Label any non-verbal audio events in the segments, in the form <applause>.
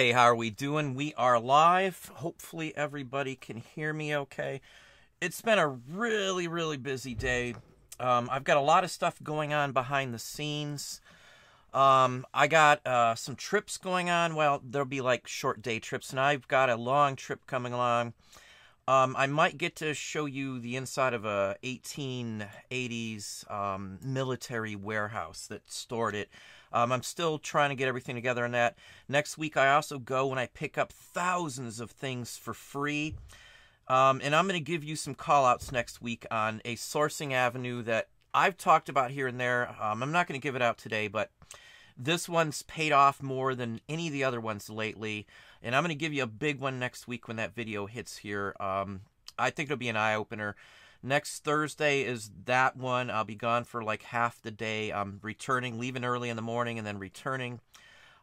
Okay, how are we doing? We are live. Hopefully, everybody can hear me okay. It's been a really, really busy day. Um, I've got a lot of stuff going on behind the scenes. Um, I got uh, some trips going on. Well, there'll be like short day trips, and I've got a long trip coming along. Um, I might get to show you the inside of a 1880s um, military warehouse that stored it. Um, I'm still trying to get everything together on that. Next week, I also go and I pick up thousands of things for free. Um, and I'm going to give you some call outs next week on a sourcing avenue that I've talked about here and there. Um, I'm not going to give it out today, but this one's paid off more than any of the other ones lately. And I'm going to give you a big one next week when that video hits here. Um, I think it'll be an eye opener. Next Thursday is that one. I'll be gone for like half the day. I'm returning, leaving early in the morning and then returning.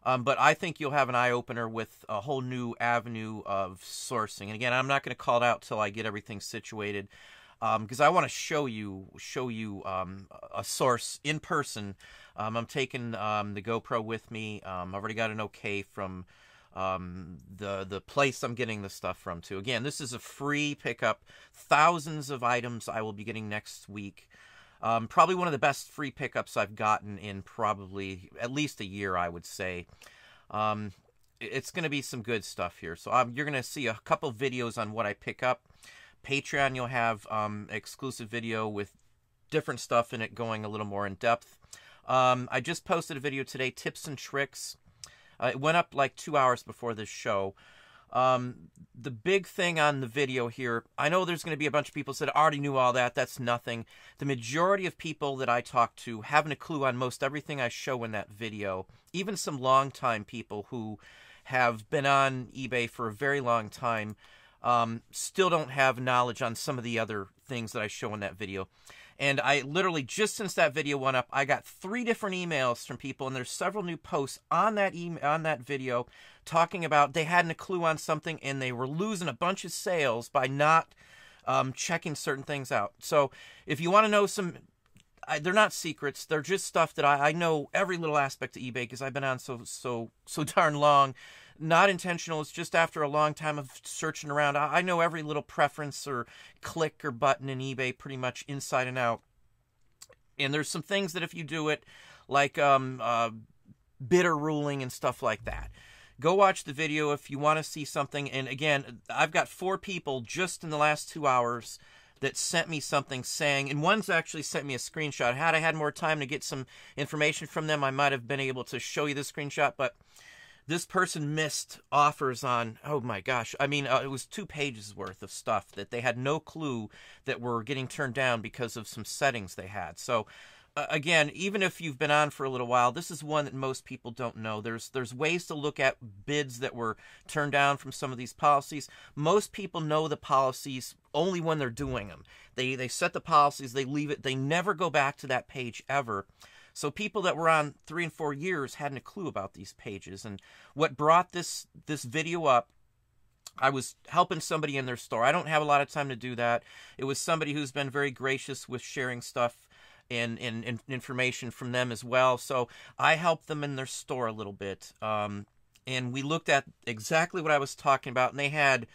Um, but I think you'll have an eye opener with a whole new avenue of sourcing. And again, I'm not going to call it out till I get everything situated because um, I want to show you show you um, a source in person. Um, I'm taking um, the GoPro with me. Um, I've already got an okay from um, the the place I'm getting the stuff from too. Again, this is a free pickup. Thousands of items I will be getting next week. Um, probably one of the best free pickups I've gotten in probably at least a year, I would say. Um, it's going to be some good stuff here. So um, you're going to see a couple videos on what I pick up. Patreon, you'll have um, exclusive video with different stuff in it going a little more in depth. Um, I just posted a video today, tips and tricks uh, it went up like two hours before this show. Um, the big thing on the video here, I know there's going to be a bunch of people that already knew all that. That's nothing. The majority of people that I talk to haven't a clue on most everything I show in that video. Even some longtime people who have been on eBay for a very long time um, still don't have knowledge on some of the other things that I show in that video. And I literally, just since that video went up, I got three different emails from people, and there's several new posts on that email on that video talking about they hadn't a clue on something and they were losing a bunch of sales by not um, checking certain things out. So if you want to know some I, they're not secrets. They're just stuff that I, I know every little aspect of eBay because I've been on so so so <laughs> darn long not intentional. It's just after a long time of searching around. I, know every little preference or click or button in eBay pretty much inside and out. And there's some things that if you do it, like um, uh, bidder ruling and stuff like that. Go watch the video if you want to see something. And again, I've got four people just in the last two hours that sent me something saying, and one's actually sent me a screenshot. Had I had more time to get some information from them, I might have been able to show you the screenshot. But this person missed offers on oh my gosh i mean uh, it was two pages worth of stuff that they had no clue that were getting turned down because of some settings they had. So uh, again even if you've been on for a little while this is one that most people don't know. There's there's ways to look at bids that were turned down from some of these policies. Most people know the policies only when they're doing them they they set the policies they leave it they never go back to that page ever so people that were on three and four years hadn't a clue about these pages. And what brought this this video up I was helping somebody in their store. I don't have a lot of time to do that. It was somebody who's been very gracious with sharing stuff and, and, and information from them as well. So I helped them in their store a little bit. Um, and we looked at exactly what I was talking about. And they had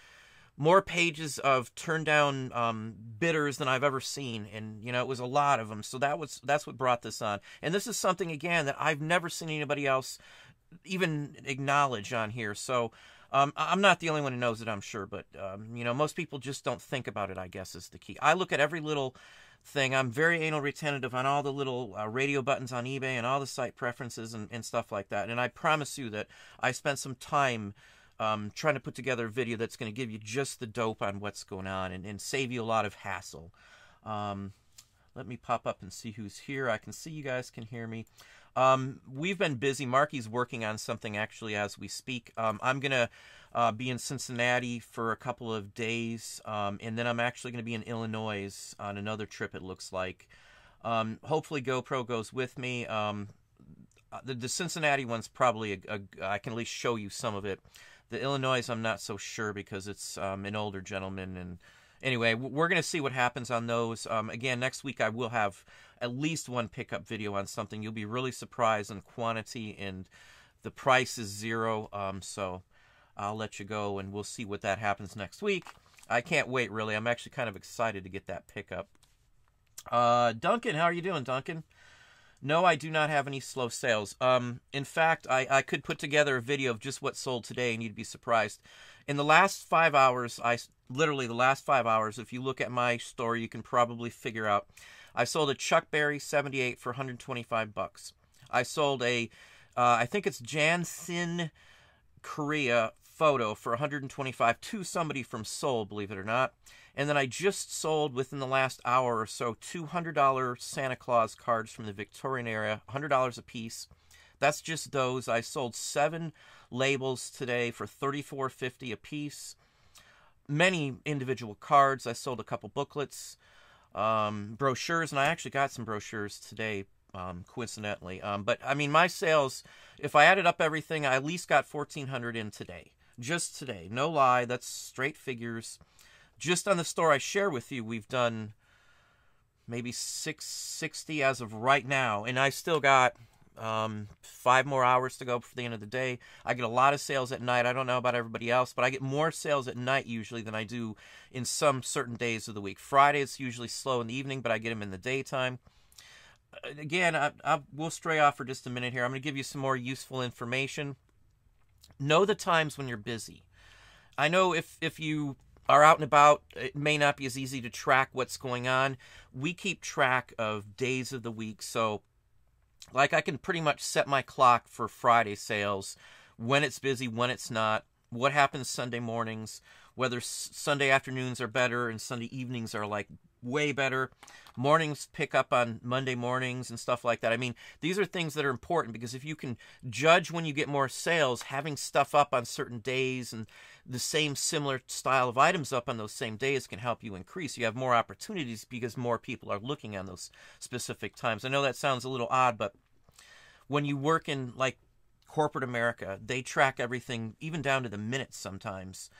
more pages of turned down um, bidders than I've ever seen, and you know it was a lot of them. So that was that's what brought this on. And this is something again that I've never seen anybody else even acknowledge on here. So um, I'm not the only one who knows it, I'm sure, but um, you know most people just don't think about it. I guess is the key. I look at every little thing. I'm very anal retentive on all the little uh, radio buttons on eBay and all the site preferences and, and stuff like that. And I promise you that I spent some time um, trying to put together a video that's going to give you just the dope on what's going on and, and save you a lot of hassle. Um, let me pop up and see who's here. I can see you guys can hear me. Um, we've been busy. Marky's working on something actually as we speak. Um, I'm going to uh, be in Cincinnati for a couple of days, um, and then I'm actually going to be in Illinois on another trip, it looks like. Um, hopefully, GoPro goes with me. Um, uh, the, the Cincinnati one's probably, a, a, I can at least show you some of it. The Illinois, I'm not so sure because it's um, an older gentleman. And anyway, we're going to see what happens on those. Um, again, next week I will have at least one pickup video on something. You'll be really surprised in quantity and the price is zero. Um, so I'll let you go and we'll see what that happens next week. I can't wait, really. I'm actually kind of excited to get that pickup. Uh, Duncan, how are you doing, Duncan? No, I do not have any slow sales. Um, in fact, I, I could put together a video of just what sold today, and you'd be surprised. In the last five hours, I literally the last five hours, if you look at my store, you can probably figure out. I sold a Chuck Berry 78 for 125 bucks. I sold a, uh, I think it's Jansin Korea photo for 125 to somebody from Seoul, believe it or not. And then I just sold within the last hour or so $200 Santa Claus cards from the Victorian area, $100 a piece. That's just those. I sold seven labels today for $34.50 a piece. Many individual cards. I sold a couple booklets, um, brochures, and I actually got some brochures today, um, coincidentally. Um, but I mean, my sales, if I added up everything, I at least got 1400 in today. Just today. No lie. That's straight figures. Just on the store I share with you, we've done maybe 660 as of right now. And I still got um, five more hours to go for the end of the day. I get a lot of sales at night. I don't know about everybody else, but I get more sales at night usually than I do in some certain days of the week. Friday is usually slow in the evening, but I get them in the daytime. Uh, again, I, I, we'll stray off for just a minute here. I'm going to give you some more useful information. Know the times when you're busy. I know if if you are out and about, it may not be as easy to track what's going on. We keep track of days of the week, so like I can pretty much set my clock for Friday sales, when it's busy, when it's not, what happens Sunday mornings, whether Sunday afternoons are better and Sunday evenings are like way better. Mornings pick up on Monday mornings and stuff like that. I mean, these are things that are important because if you can judge when you get more sales, having stuff up on certain days and the same similar style of items up on those same days can help you increase. You have more opportunities because more people are looking on those specific times. I know that sounds a little odd, but when you work in like corporate America, they track everything even down to the minutes sometimes.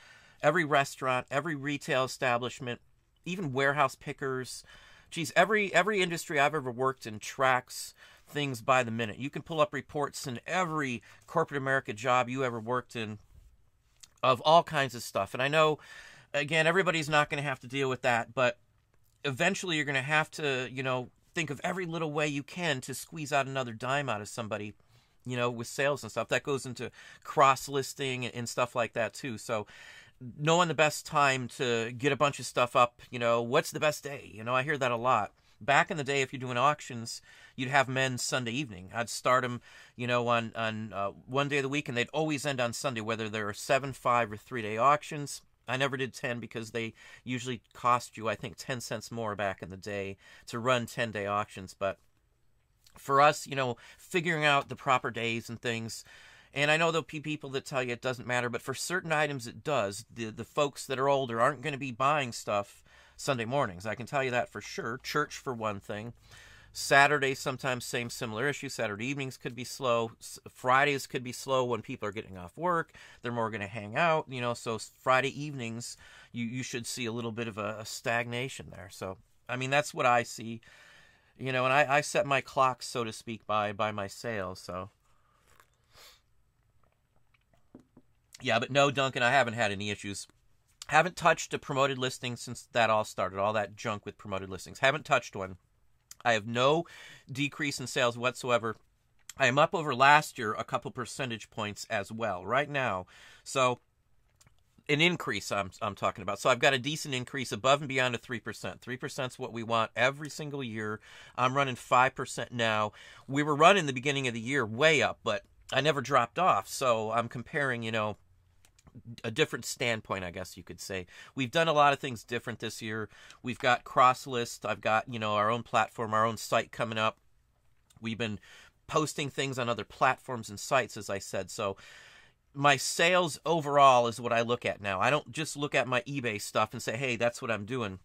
Every restaurant, every retail establishment, even warehouse pickers. Geez, every every industry I've ever worked in tracks things by the minute. You can pull up reports in every corporate America job you ever worked in of all kinds of stuff. And I know, again, everybody's not going to have to deal with that, but eventually you're going to have to, you know, think of every little way you can to squeeze out another dime out of somebody, you know, with sales and stuff. That goes into cross listing and stuff like that too. So, knowing the best time to get a bunch of stuff up, you know, what's the best day? You know, I hear that a lot back in the day, if you're doing auctions, you'd have men Sunday evening. I'd start them, you know, on on uh, one day of the week, and they'd always end on Sunday, whether there are seven, five, or three day auctions. I never did 10 because they usually cost you, I think, 10 cents more back in the day to run 10 day auctions. But for us, you know, figuring out the proper days and things, and I know there'll be people that tell you it doesn't matter, but for certain items it does. The the folks that are older aren't going to be buying stuff Sunday mornings. I can tell you that for sure. Church, for one thing. Saturday, sometimes same similar issue. Saturday evenings could be slow. Fridays could be slow when people are getting off work. They're more going to hang out, you know. So Friday evenings, you you should see a little bit of a, a stagnation there. So I mean, that's what I see, you know. And I, I set my clock, so to speak, by by my sales. So yeah, but no, Duncan, I haven't had any issues haven't touched a promoted listing since that all started, all that junk with promoted listings. Haven't touched one. I have no decrease in sales whatsoever. I am up over last year a couple percentage points as well right now. So an increase I'm I'm talking about. So I've got a decent increase above and beyond a 3%. 3% is what we want every single year. I'm running 5% now. We were running the beginning of the year way up, but I never dropped off. So I'm comparing, you know, a different standpoint, I guess you could say. We've done a lot of things different this year. We've got CrossList. I've got you know our own platform, our own site coming up. We've been posting things on other platforms and sites, as I said. So my sales overall is what I look at now. I don't just look at my eBay stuff and say, hey, that's what I'm doing.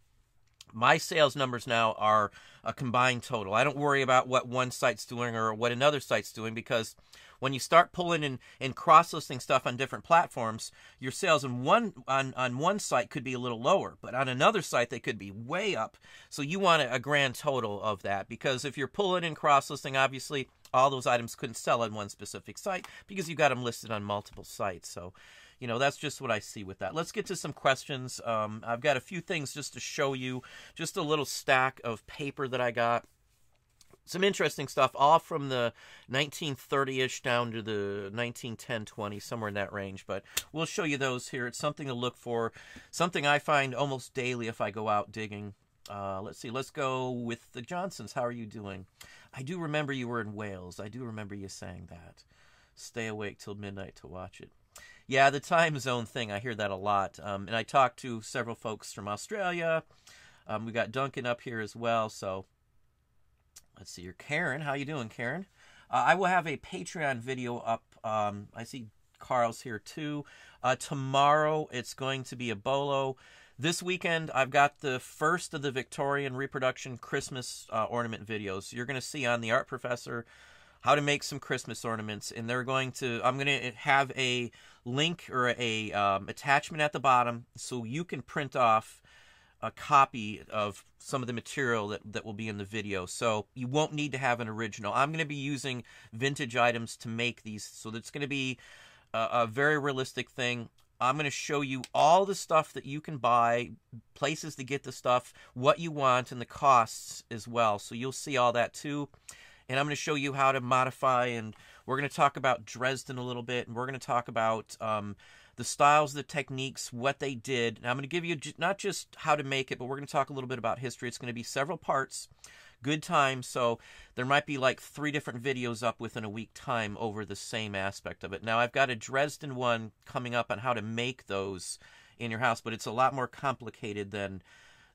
My sales numbers now are a combined total. I don't worry about what one site's doing or what another site's doing because when you start pulling and, and cross listing stuff on different platforms, your sales on one on, on one site could be a little lower, but on another site they could be way up. So you want a, a grand total of that because if you're pulling and cross listing, obviously all those items couldn't sell on one specific site because you got them listed on multiple sites. So you know, that's just what I see with that. Let's get to some questions. Um, I've got a few things just to show you, just a little stack of paper that I got. Some interesting stuff, all from the 1930-ish down to the 1910-20, somewhere in that range. But we'll show you those here. It's something to look for, something I find almost daily if I go out digging. Uh, let's see. Let's go with the Johnsons. How are you doing? I do remember you were in Wales. I do remember you saying that. Stay awake till midnight to watch it. Yeah, the time zone thing, I hear that a lot. Um, and I talked to several folks from Australia. Um, we got Duncan up here as well. So let's see here. Karen, how you doing, Karen? Uh, I will have a Patreon video up. Um, I see Carl's here too. Uh, tomorrow it's going to be a bolo. This weekend, I've got the first of the Victorian reproduction Christmas uh, ornament videos. You're going to see on the Art Professor how to make some Christmas ornaments, and they're going to. I'm going to have a link or a um, attachment at the bottom so you can print off a copy of some of the material that, that will be in the video. So you won't need to have an original. I'm going to be using vintage items to make these, so it's going to be a, a very realistic thing. I'm going to show you all the stuff that you can buy, places to get the stuff, what you want, and the costs as well. So you'll see all that too. And I'm going to show you how to modify, and we're going to talk about Dresden a little bit, and we're going to talk about um, the styles, the techniques, what they did. And I'm going to give you not just how to make it, but we're going to talk a little bit about history. It's going to be several parts good time. So there might be like three different videos up within a week time over the same aspect of it. Now I've got a Dresden one coming up on how to make those in your house, but it's a lot more complicated than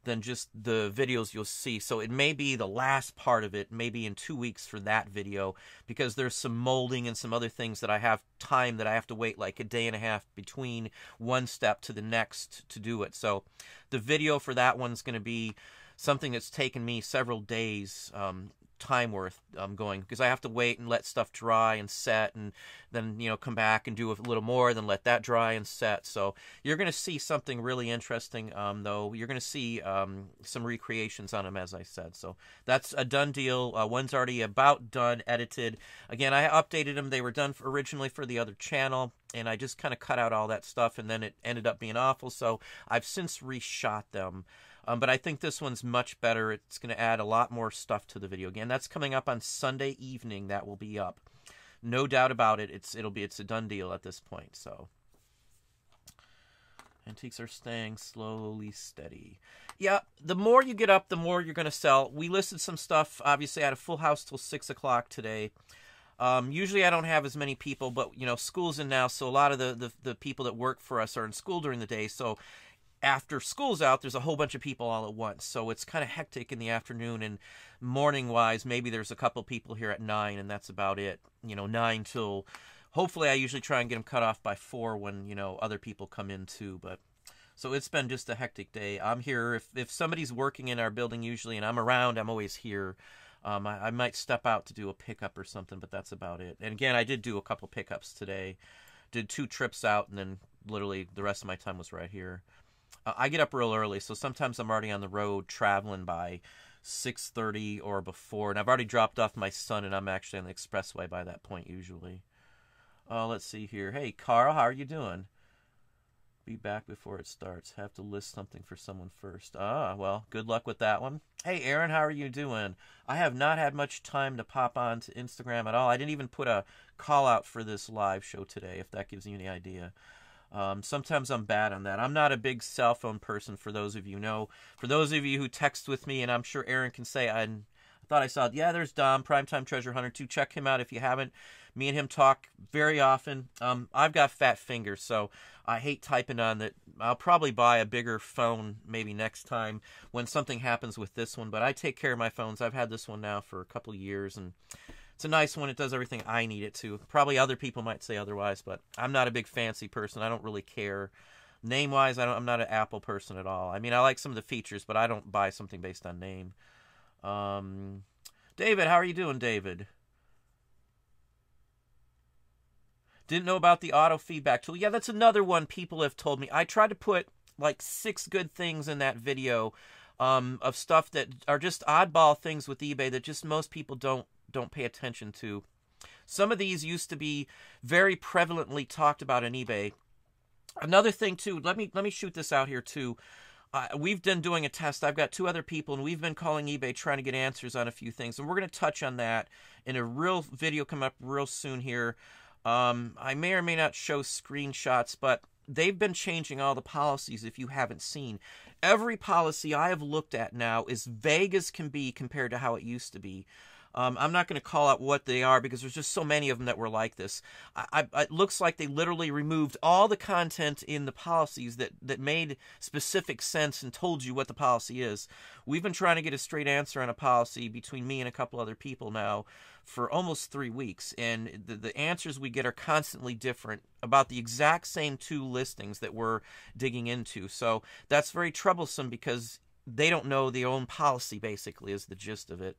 than just the videos you'll see. So it may be the last part of it, maybe in two weeks for that video, because there's some molding and some other things that I have time that I have to wait like a day and a half between one step to the next to do it. So the video for that one's going to be something that's taken me several days um, time worth um, going because I have to wait and let stuff dry and set and then you know come back and do a little more then let that dry and set. So you're going to see something really interesting um, though. You're going to see um, some recreations on them as I said. So that's a done deal. Uh, one's already about done edited. Again I updated them they were done for, originally for the other channel and I just kind of cut out all that stuff and then it ended up being awful. So I've since reshot them um, but I think this one's much better. It's going to add a lot more stuff to the video. Again, that's coming up on Sunday evening. That will be up. No doubt about it. It's it'll be it's a done deal at this point. So antiques are staying slowly steady. Yeah, the more you get up, the more you're going to sell. We listed some stuff. Obviously, I had a full house till six o'clock today. Um, usually I don't have as many people, but you know, school's in now, so a lot of the, the, the people that work for us are in school during the day. So after school's out, there's a whole bunch of people all at once. So it's kind of hectic in the afternoon and morning wise, maybe there's a couple people here at nine and that's about it. You know, nine till hopefully I usually try and get them cut off by four when, you know, other people come in too. But so it's been just a hectic day. I'm here. If, if somebody's working in our building usually and I'm around, I'm always here. Um, I, I might step out to do a pickup or something, but that's about it. And again, I did do a couple pickups today. Did two trips out and then literally the rest of my time was right here. Uh, I get up real early, so sometimes I'm already on the road traveling by 6:30 or before, and I've already dropped off my son, and I'm actually on the expressway by that point usually. Uh, let's see here. Hey, Carl, how are you doing? Be back before it starts. Have to list something for someone first. Ah, well, good luck with that one. Hey, Aaron, how are you doing? I have not had much time to pop on to Instagram at all. I didn't even put a call out for this live show today, if that gives you any idea. Um, sometimes I'm bad on that. I'm not a big cell phone person, for those of you know. For those of you who text with me, and I'm sure Aaron can say, I, thought I saw, yeah, there's Dom, Primetime Treasure Hunter 2. Check him out if you haven't. Me and him talk very often. Um, I've got fat fingers, so I hate typing on that. I'll probably buy a bigger phone maybe next time when something happens with this one, but I take care of my phones. I've had this one now for a couple years, and it's a nice one. It does everything I need it to. Probably other people might say otherwise, but I'm not a big fancy person. I don't really care. Name wise, I am not an Apple person at all. I mean, I like some of the features, but I don't buy something based on name. Um, David, how are you doing, David? Didn't know about the auto feedback tool. Yeah, that's another one people have told me. I tried to put like six good things in that video um, of stuff that are just oddball things with eBay that just most people don't don't pay attention to. Some of these used to be very prevalently talked about on eBay, Another thing too, let me let me shoot this out here too. Uh, we've been doing a test. I've got two other people, and we've been calling eBay trying to get answers on a few things, and we're going to touch on that in a real video coming up real soon here. Um, I may or may not show screenshots, but they've been changing all the policies if you haven't seen. Every policy I have looked at now is vague as can be compared to how it used to be. Um, I'm not going to call out what they are because there's just so many of them that were like this. I, I, it looks like they literally removed all the content in the policies that, that made specific sense and told you what the policy is. We've been trying to get a straight answer on a policy between me and a couple other people now for almost three weeks, and the, the answers we get are constantly different about the exact same two listings that we're digging into. So that's very troublesome because they don't know their own policy, basically, is the gist of it.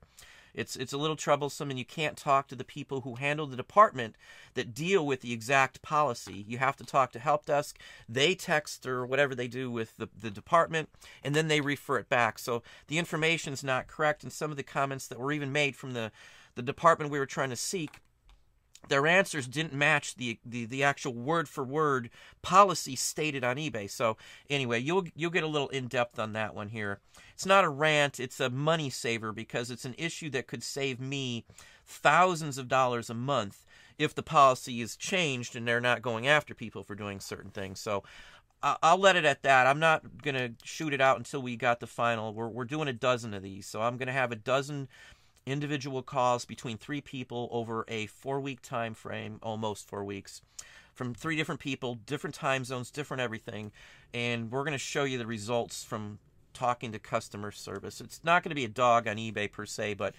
It's it's a little troublesome, and you can't talk to the people who handle the department that deal with the exact policy. You have to talk to help desk. They text or whatever they do with the, the department, and then they refer it back. So the information is not correct, and some of the comments that were even made from the the department we were trying to seek their answers didn't match the, the, the actual word for word policy stated on eBay. So anyway, you'll you'll get a little in depth on that one here. It's not a rant; it's a money saver because it's an issue that could save me thousands of dollars a month if the policy is changed and they're not going after people for doing certain things. So. I'll let it at that. I'm not going to shoot it out until we got the final. We're, we're doing a dozen of these. So I'm going to have a dozen individual calls between three people over a four week time frame, almost four weeks, from three different people, different time zones, different everything. And we're going to show you the results from talking to customer service. It's not going to be a dog on eBay per se, but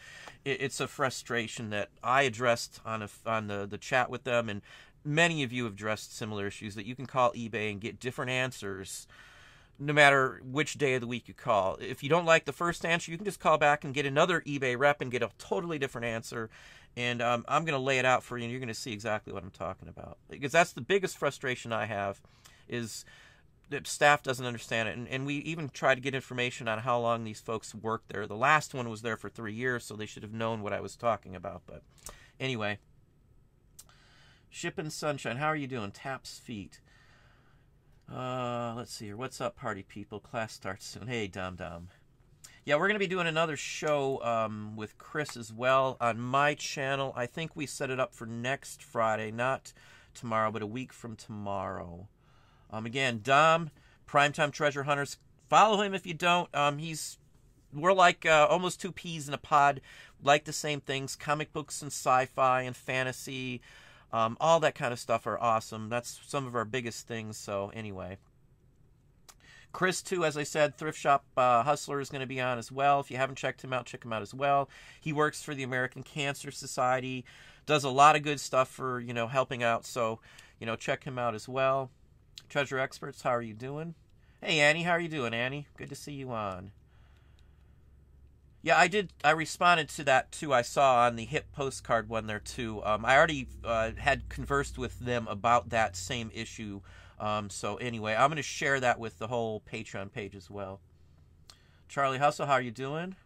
it's a frustration that I addressed on a, on the, the chat with them, and many of you have addressed similar issues that you can call eBay and get different answers no matter which day of the week you call. If you don't like the first answer, you can just call back and get another eBay rep and get a totally different answer. And um, I'm going to lay it out for you, and you're going to see exactly what I'm talking about. Because that's the biggest frustration I have is that staff doesn't understand it. And, and we even try to get information on how long these folks worked there. The last one was there for three years, so they should have known what I was talking about. But anyway, Shipping Sunshine, how are you doing? Taps Feet. Uh, let's see here. What's up, party people? Class starts soon. Hey, Dom Dom. Yeah, we're going to be doing another show um, with Chris as well on my channel. I think we set it up for next Friday, not tomorrow, but a week from tomorrow. Um, again, Dom, Primetime Treasure Hunters. Follow him if you don't. Um, he's we're like uh, almost two peas in a pod. Like the same things: comic books and sci-fi and fantasy. Um, all that kind of stuff are awesome. That's some of our biggest things. So anyway, Chris too, as I said, Thrift Shop uh, Hustler is going to be on as well. If you haven't checked him out, check him out as well. He works for the American Cancer Society, does a lot of good stuff for you know helping out. So you know check him out as well. Treasure Experts, how are you doing? Hey Annie, how are you doing, Annie? Good to see you on. Yeah, I did. I responded to that too. I saw on the hip postcard one there too. Um, I already uh, had conversed with them about that same issue. Um, so anyway, I'm going to share that with the whole Patreon page as well. Charlie Hustle, how are you doing?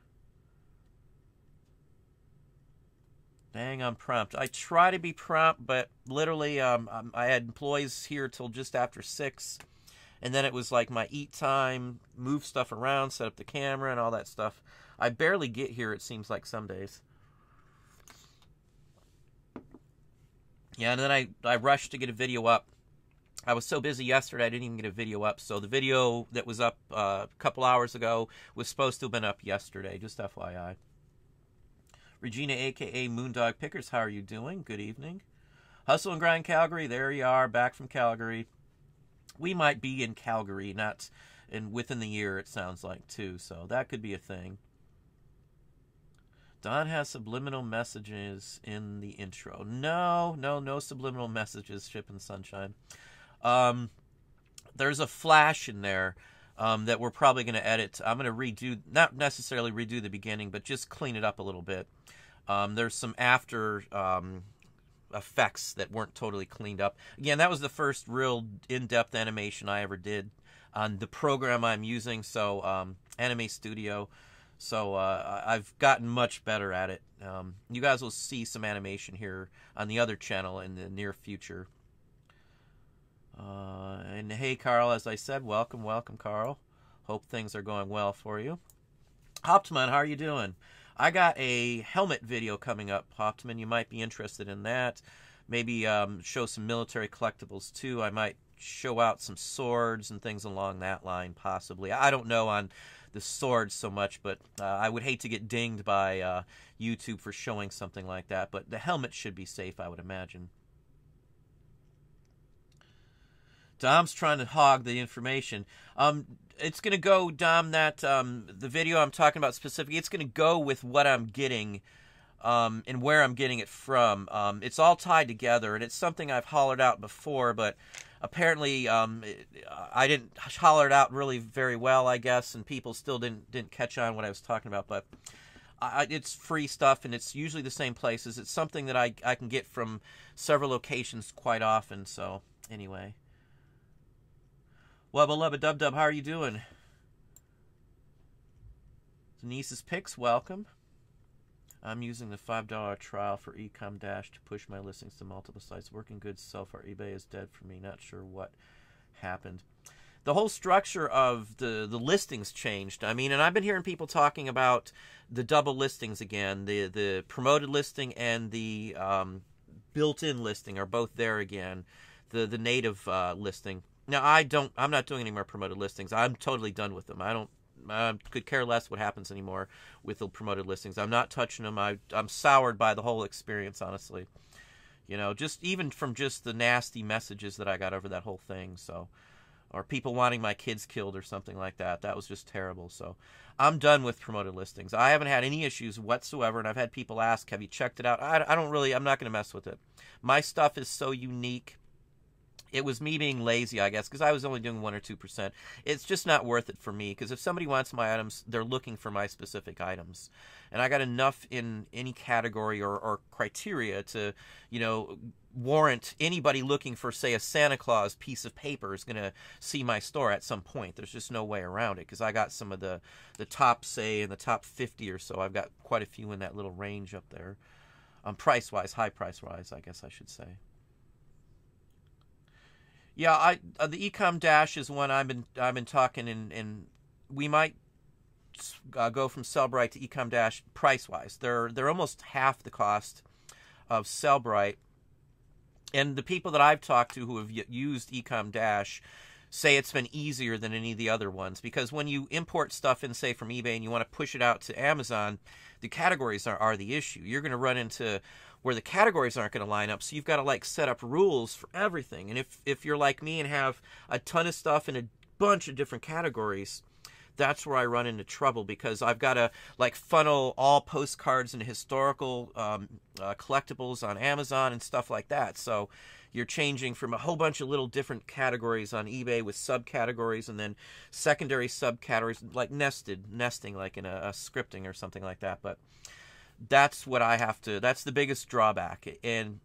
Dang, I'm prompt. I try to be prompt, but literally, um, um I had employees here till just after six, and then it was like my eat time, move stuff around, set up the camera, and all that stuff. I barely get here, it seems like some days. Yeah, and then I, I rushed to get a video up. I was so busy yesterday, I didn't even get a video up. So the video that was up uh, a couple hours ago was supposed to have been up yesterday, just FYI. Regina, aka Moondog Pickers, how are you doing? Good evening. Hustle and Grind Calgary, there you are, back from Calgary. We might be in Calgary, not in within the year, it sounds like, too. So that could be a thing. Don has subliminal messages in the intro. No, no, no subliminal messages, Shipping Sunshine. Um, there's a flash in there um, that we're probably going to edit. I'm going to redo, not necessarily redo the beginning, but just clean it up a little bit. Um, there's some after um, effects that weren't totally cleaned up. Again, that was the first real in-depth animation I ever did on the program I'm using. So um, Anime Studio. So uh, I've gotten much better at it. Um, you guys will see some animation here on the other channel in the near future. Uh, and hey, Carl, as I said, welcome, welcome, Carl. Hope things are going well for you. Optimon, how are you doing? I got a helmet video coming up, Optimon. You might be interested in that. Maybe um, show some military collectibles too. I might show out some swords and things along that line, possibly. I don't know on the swords so much, but uh, I would hate to get dinged by uh, YouTube for showing something like that. But the helmet should be safe, I would imagine. Dom's trying to hog the information. Um, it's going to go, Dom, that um, the video I'm talking about specifically, it's going to go with what I'm getting um, and where I'm getting it from. Um, it's all tied together, and it's something I've hollered out before, but apparently um, I didn't holler it out really very well, I guess, and people still didn't didn't catch on what I was talking about. But I, it's free stuff, and it's usually the same places. It's something that I I can get from several locations quite often. So anyway. Wubba Lubba Dub Dub, how are you doing? Denise's Picks, welcome. I'm using the $5 trial for Ecom Dash to push my listings to multiple sites. Working good so far. eBay is dead for me. Not sure what happened. The whole structure of the, the listings changed. I mean, and I've been hearing people talking about the double listings again. The the promoted listing and the um, built-in listing are both there again. The the native uh, listing now I don't. I'm not doing any more promoted listings. I'm totally done with them. I don't. I could care less what happens anymore with the promoted listings. I'm not touching them. I, I'm soured by the whole experience, honestly. You know, just even from just the nasty messages that I got over that whole thing. So, or people wanting my kids killed or something like that. That was just terrible. So, I'm done with promoted listings. I haven't had any issues whatsoever, and I've had people ask, "Have you checked it out?" I, I don't really. I'm not going to mess with it. My stuff is so unique it was me being lazy, I guess, because I was only doing one or two percent. It's just not worth it for me because if somebody wants my items, they're looking for my specific items, and I got enough in any category or, or criteria to, you know, warrant anybody looking for, say, a Santa Claus piece of paper is going to see my store at some point. There's just no way around it because I got some of the the top, say, in the top 50 or so. I've got quite a few in that little range up there, um, price wise, high price wise, I guess I should say. Yeah, I uh, the Ecom Dash is one I've been I've been talking and and we might uh, go from Sellbrite to Ecom Dash price wise. They're they're almost half the cost of Sellbrite. And the people that I've talked to who have used Ecom Dash say it's been easier than any of the other ones because when you import stuff in say from eBay and you want to push it out to Amazon, the categories are, are the issue. You're going to run into where the categories aren't going to line up. So you've got to like set up rules for everything. And if if you're like me and have a ton of stuff in a bunch of different categories, that's where I run into trouble because I've got to like funnel all postcards and historical um, uh, collectibles on Amazon and stuff like that. So you're changing from a whole bunch of little different categories on eBay with subcategories and then secondary subcategories like nested nesting like in a, a scripting or something like that. But that's what I have to. That's the biggest drawback, and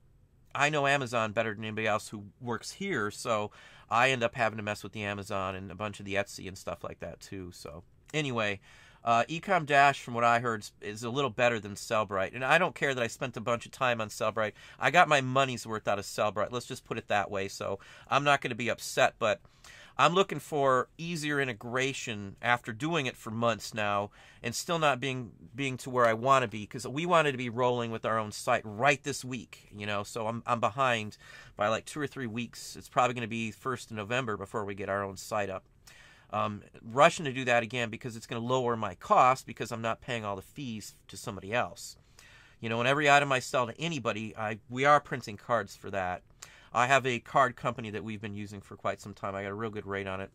I know Amazon better than anybody else who works here, so I end up having to mess with the Amazon and a bunch of the Etsy and stuff like that too. So anyway, uh, Ecom Dash, from what I heard, is a little better than Sellbrite, and I don't care that I spent a bunch of time on Sellbrite. I got my money's worth out of Sellbrite. Let's just put it that way. So I'm not going to be upset, but I'm looking for easier integration after doing it for months now and still not being being to where I want to be because we wanted to be rolling with our own site right this week, you know. So I'm I'm behind by like two or three weeks. It's probably going to be first of November before we get our own site up. Um, rushing to do that again because it's going to lower my cost because I'm not paying all the fees to somebody else. You know, and every item I sell to anybody, I we are printing cards for that. I have a card company that we've been using for quite some time. I got a real good rate on it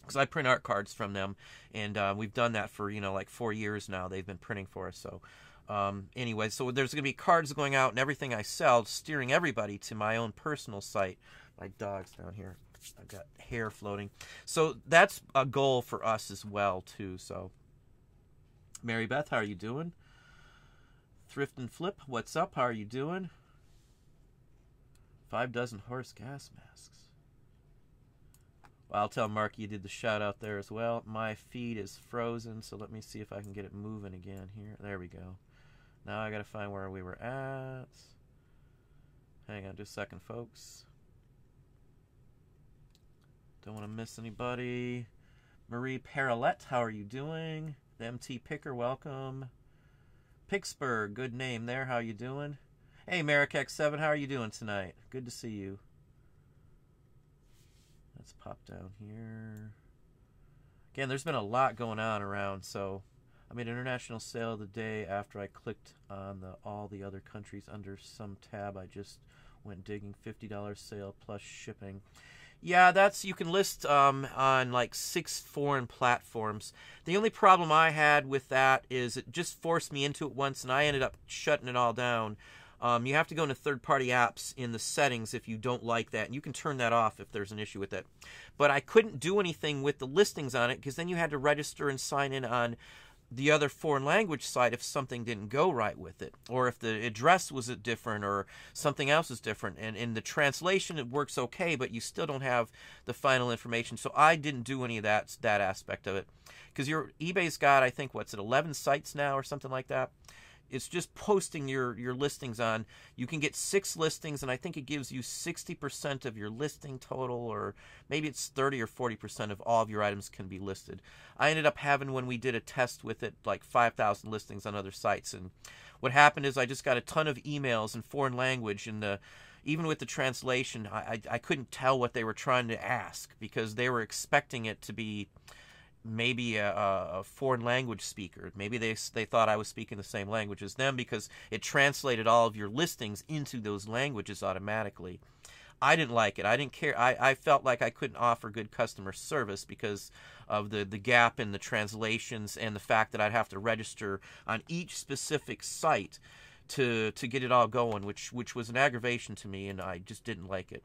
because I print art cards from them, and uh, we've done that for you know like four years now. They've been printing for us. So um, anyway, so there's going to be cards going out, and everything I sell, steering everybody to my own personal site. My dog's down here. I've got hair floating. So that's a goal for us as well too. So Mary Beth, how are you doing? Thrift and Flip, what's up? How are you doing? Five dozen horse gas masks. Well, I'll tell Mark you did the shout out there as well. My feed is frozen, so let me see if I can get it moving again here. There we go. Now I gotta find where we were at. Hang on just a second, folks. Don't want to miss anybody. Marie Paralette, how are you doing? The MT Picker, welcome. Pittsburgh, good name there. How you doing? Hey, Merrick X7, how are you doing tonight? Good to see you. Let's pop down here. Again, there's been a lot going on around, so I made an international sale the day after I clicked on the all the other countries under some tab. I just went digging $50 sale plus shipping. Yeah, that's you can list um, on like six foreign platforms. The only problem I had with that is it just forced me into it once, and I ended up shutting it all down. Um, you have to go into third party apps in the settings if you don't like that. And you can turn that off if there's an issue with it. But I couldn't do anything with the listings on it because then you had to register and sign in on the other foreign language site if something didn't go right with it or if the address was different or something else is different and in the translation it works okay but you still don't have the final information so i didn't do any of that that aspect of it because your ebay's got i think what's it 11 sites now or something like that it's just posting your your listings on. You can get six listings and i think it gives you 60% of your listing total or maybe it's 30 or 40% of all of your items can be listed. I ended up having when we did a test with it like 5000 listings on other sites and what happened is i just got a ton of emails in foreign language and the even with the translation I, I, I couldn't tell what they were trying to ask because they were expecting it to be maybe a, a, foreign language speaker. Maybe they they thought I was speaking the same language as them because it translated all of your listings into those languages automatically. I didn't like it. I didn't care. I, I felt like I couldn't offer good customer service because of the, the gap in the translations and the fact that I'd have to register on each specific site to to get it all going, which which was an aggravation to me, and I just didn't like it.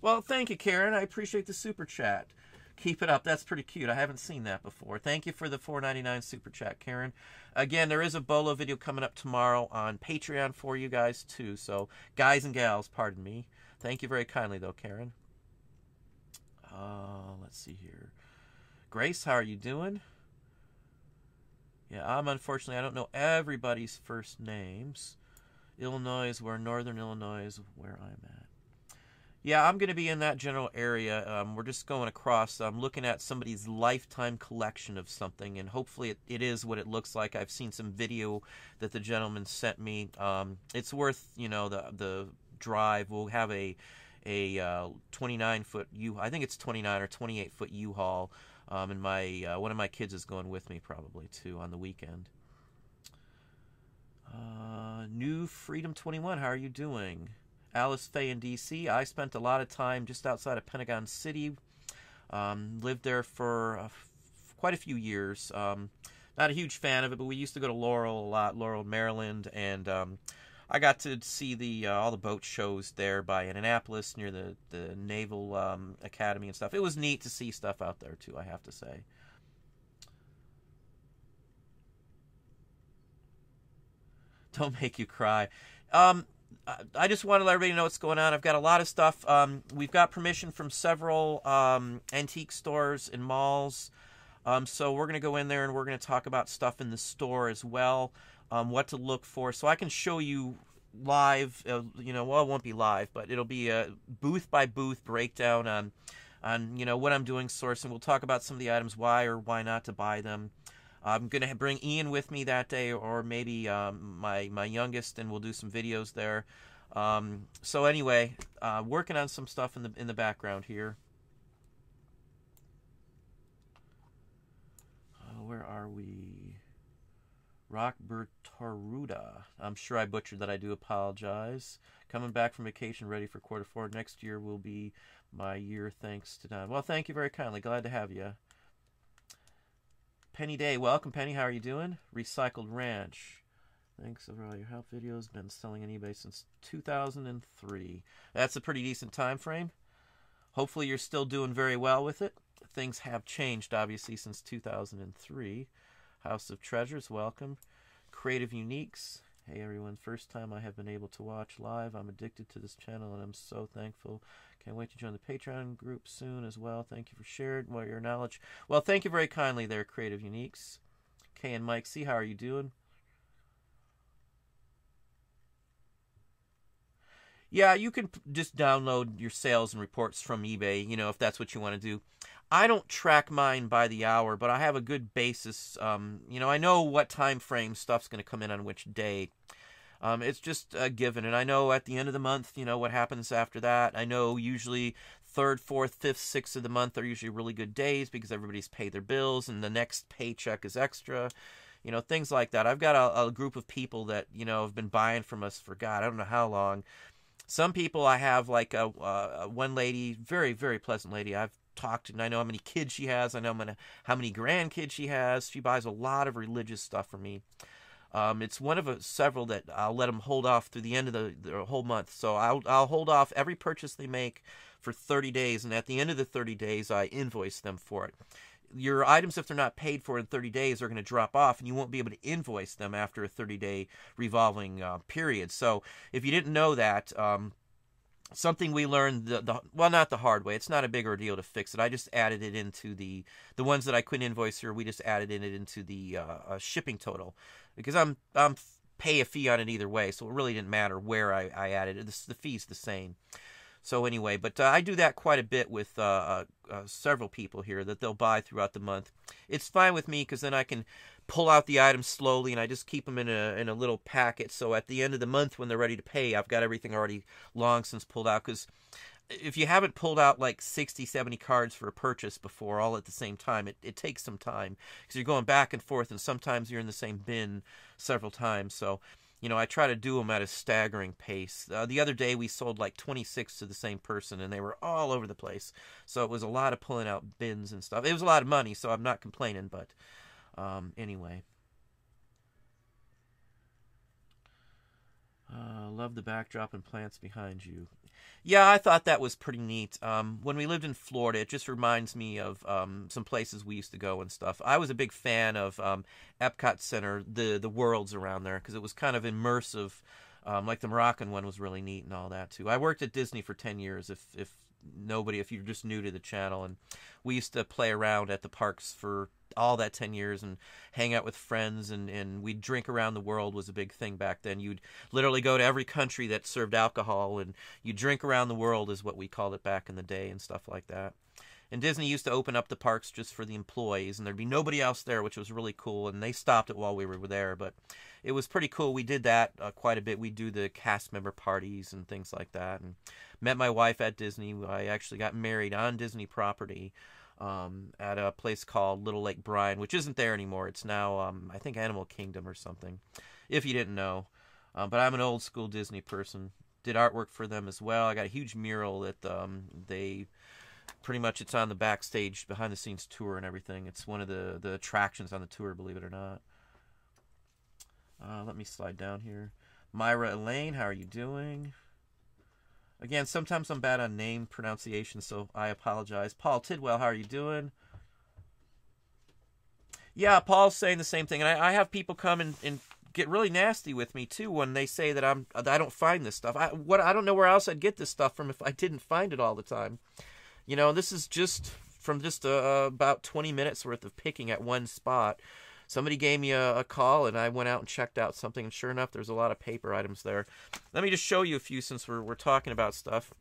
Well, thank you, Karen. I appreciate the super chat. Keep it up. That's pretty cute. I haven't seen that before. Thank you for the 4.99 super chat, Karen. Again, there is a bolo video coming up tomorrow on Patreon for you guys too. So, guys and gals, pardon me. Thank you very kindly though, Karen. Uh, let's see here. Grace, how are you doing? Yeah, I'm unfortunately I don't know everybody's first names. Illinois is where Northern Illinois is where I'm at. Yeah, I'm going to be in that general area. Um, we're just going across. I'm looking at somebody's lifetime collection of something, and hopefully it, it is what it looks like. I've seen some video that the gentleman sent me. Um, it's worth, you know, the the drive. We'll have a a uh, 29 foot U. I think it's 29 or 28 foot U-Haul. Um, and my uh, one of my kids is going with me probably too on the weekend. Uh, new Freedom 21. How are you doing? Alice Faye in D.C. I spent a lot of time just outside of Pentagon City. Um, lived there for uh, quite a few years. Um, not a huge fan of it, but we used to go to Laurel a lot, Laurel, Maryland, and um, I got to see the uh, all the boat shows there by Annapolis near the the Naval um, Academy and stuff. It was neat to see stuff out there too. I have to say. Don't make you cry. Um, I just want to let everybody know what's going on. I've got a lot of stuff. Um, we've got permission from several um, antique stores and malls. Um, so we're going to go in there and we're going to talk about stuff in the store as well, um, what to look for. So I can show you live, uh, you know, well, it won't be live, but it'll be a booth by booth breakdown on, on you know, what I'm doing sourcing. We'll talk about some of the items, why or why not to buy them. I'm going to bring Ian with me that day, or maybe um, my my youngest, and we'll do some videos there. Um, so anyway, uh, working on some stuff in the in the background here. Uh, where are we? Rock Bertaruda. I'm sure I butchered that. I do apologize. Coming back from vacation, ready for quarter four. Next year will be my year. Thanks to Don. Well, thank you very kindly. Glad to have you. Penny Day, welcome Penny. How are you doing? Recycled Ranch. Thanks for all your help videos. Been selling on eBay since 2003. That's a pretty decent time frame. Hopefully you're still doing very well with it. Things have changed obviously since 2003. House of Treasures, welcome. Creative Uniques. Hey everyone, first time I have been able to watch live. I'm addicted to this channel and I'm so thankful can't wait to join the Patreon group soon as well. Thank you for sharing well, your knowledge. Well, thank you very kindly there, Creative Uniques. Kay and Mike C, how are you doing? Yeah, you can just download your sales and reports from eBay, you know, if that's what you want to do. I don't track mine by the hour, but I have a good basis. Um, you know, I know what time frame stuff's going to come in on which day. Um, it's just a given, and I know at the end of the month, you know what happens after that. I know usually third, fourth, fifth, sixth of the month are usually really good days because everybody's paid their bills, and the next paycheck is extra. You know, things like that. I've got a, a group of people that you know have been buying from us for God, I don't know how long. Some people I have like a, a one lady, very very pleasant lady. I've talked and I know how many kids she has. I know how many grandkids she has. She buys a lot of religious stuff for me. Um, it's one of a, several that I'll let them hold off through the end of the, the whole month. So I'll I'll hold off every purchase they make for 30 days, and at the end of the 30 days, I invoice them for it. Your items, if they're not paid for in 30 days, are going to drop off, and you won't be able to invoice them after a 30 day revolving uh, period. So if you didn't know that, um, something we learned the, the well not the hard way. It's not a big ordeal to fix it. I just added it into the the ones that i couldn't invoice here we just added in it into the uh, uh, shipping total because i'm i'm pay a fee on it either way so it really didn't matter where i, I added it. The, the fee's the same so anyway but uh, i do that quite a bit with uh, uh, uh, several people here that they'll buy throughout the month it's fine with me because then i can pull out the items slowly and I just keep them in a in a little packet. So at the end of the month when they're ready to pay, I've got everything already long since pulled out cuz if you haven't pulled out like 60, 70 cards for a purchase before all at the same time, it, it takes some time because you're going back and forth and sometimes you're in the same bin several times. So, you know, I try to do them at a staggering pace. Uh, the other day we sold like 26 to the same person and they were all over the place. So it was a lot of pulling out bins and stuff. It was a lot of money, so I'm not complaining, but um, anyway. Uh, love the backdrop and plants behind you. Yeah, I thought that was pretty neat. Um, when we lived in Florida, it just reminds me of um, some places we used to go and stuff. I was a big fan of um, Epcot Center, the the worlds around there, because it was kind of immersive. Um, like the Moroccan one was really neat and all that too. I worked at Disney for ten years. If if nobody, if you're just new to the channel, and we used to play around at the parks for all that 10 years and hang out with friends and, and we'd drink around the world was a big thing back then. You'd literally go to every country that served alcohol and you drink around the world is what we called it back in the day and stuff like that. And Disney used to open up the parks just for the employees and there'd be nobody else there, which was really cool. And they stopped it while we were there, but it was pretty cool. We did that uh, quite a bit. We'd do the cast member parties and things like that. And met my wife at Disney. I actually got married on Disney property um, at a place called Little Lake Bryan, which isn't there anymore. It's now, um, I think, Animal Kingdom or something, if you didn't know. Um, but I'm an old school Disney person. Did artwork for them as well. I got a huge mural that um, they pretty much it's on the backstage behind the scenes tour and everything. It's one of the the attractions on the tour, believe it or not. Uh, let me slide down here. Myra Elaine, how are you doing? Again, sometimes I'm bad on name pronunciation, so I apologize. Paul Tidwell, how are you doing? Yeah, Paul's saying the same thing, and I, I have people come and, and get really nasty with me too when they say that I'm I don't find this stuff. I what I don't know where else I'd get this stuff from if I didn't find it all the time. You know, this is just from just uh, about 20 minutes worth of picking at one spot somebody gave me a, a, call and I went out and checked out something. And sure enough, there's a lot of paper items there. Let me just show you a few since we're, we're talking about stuff.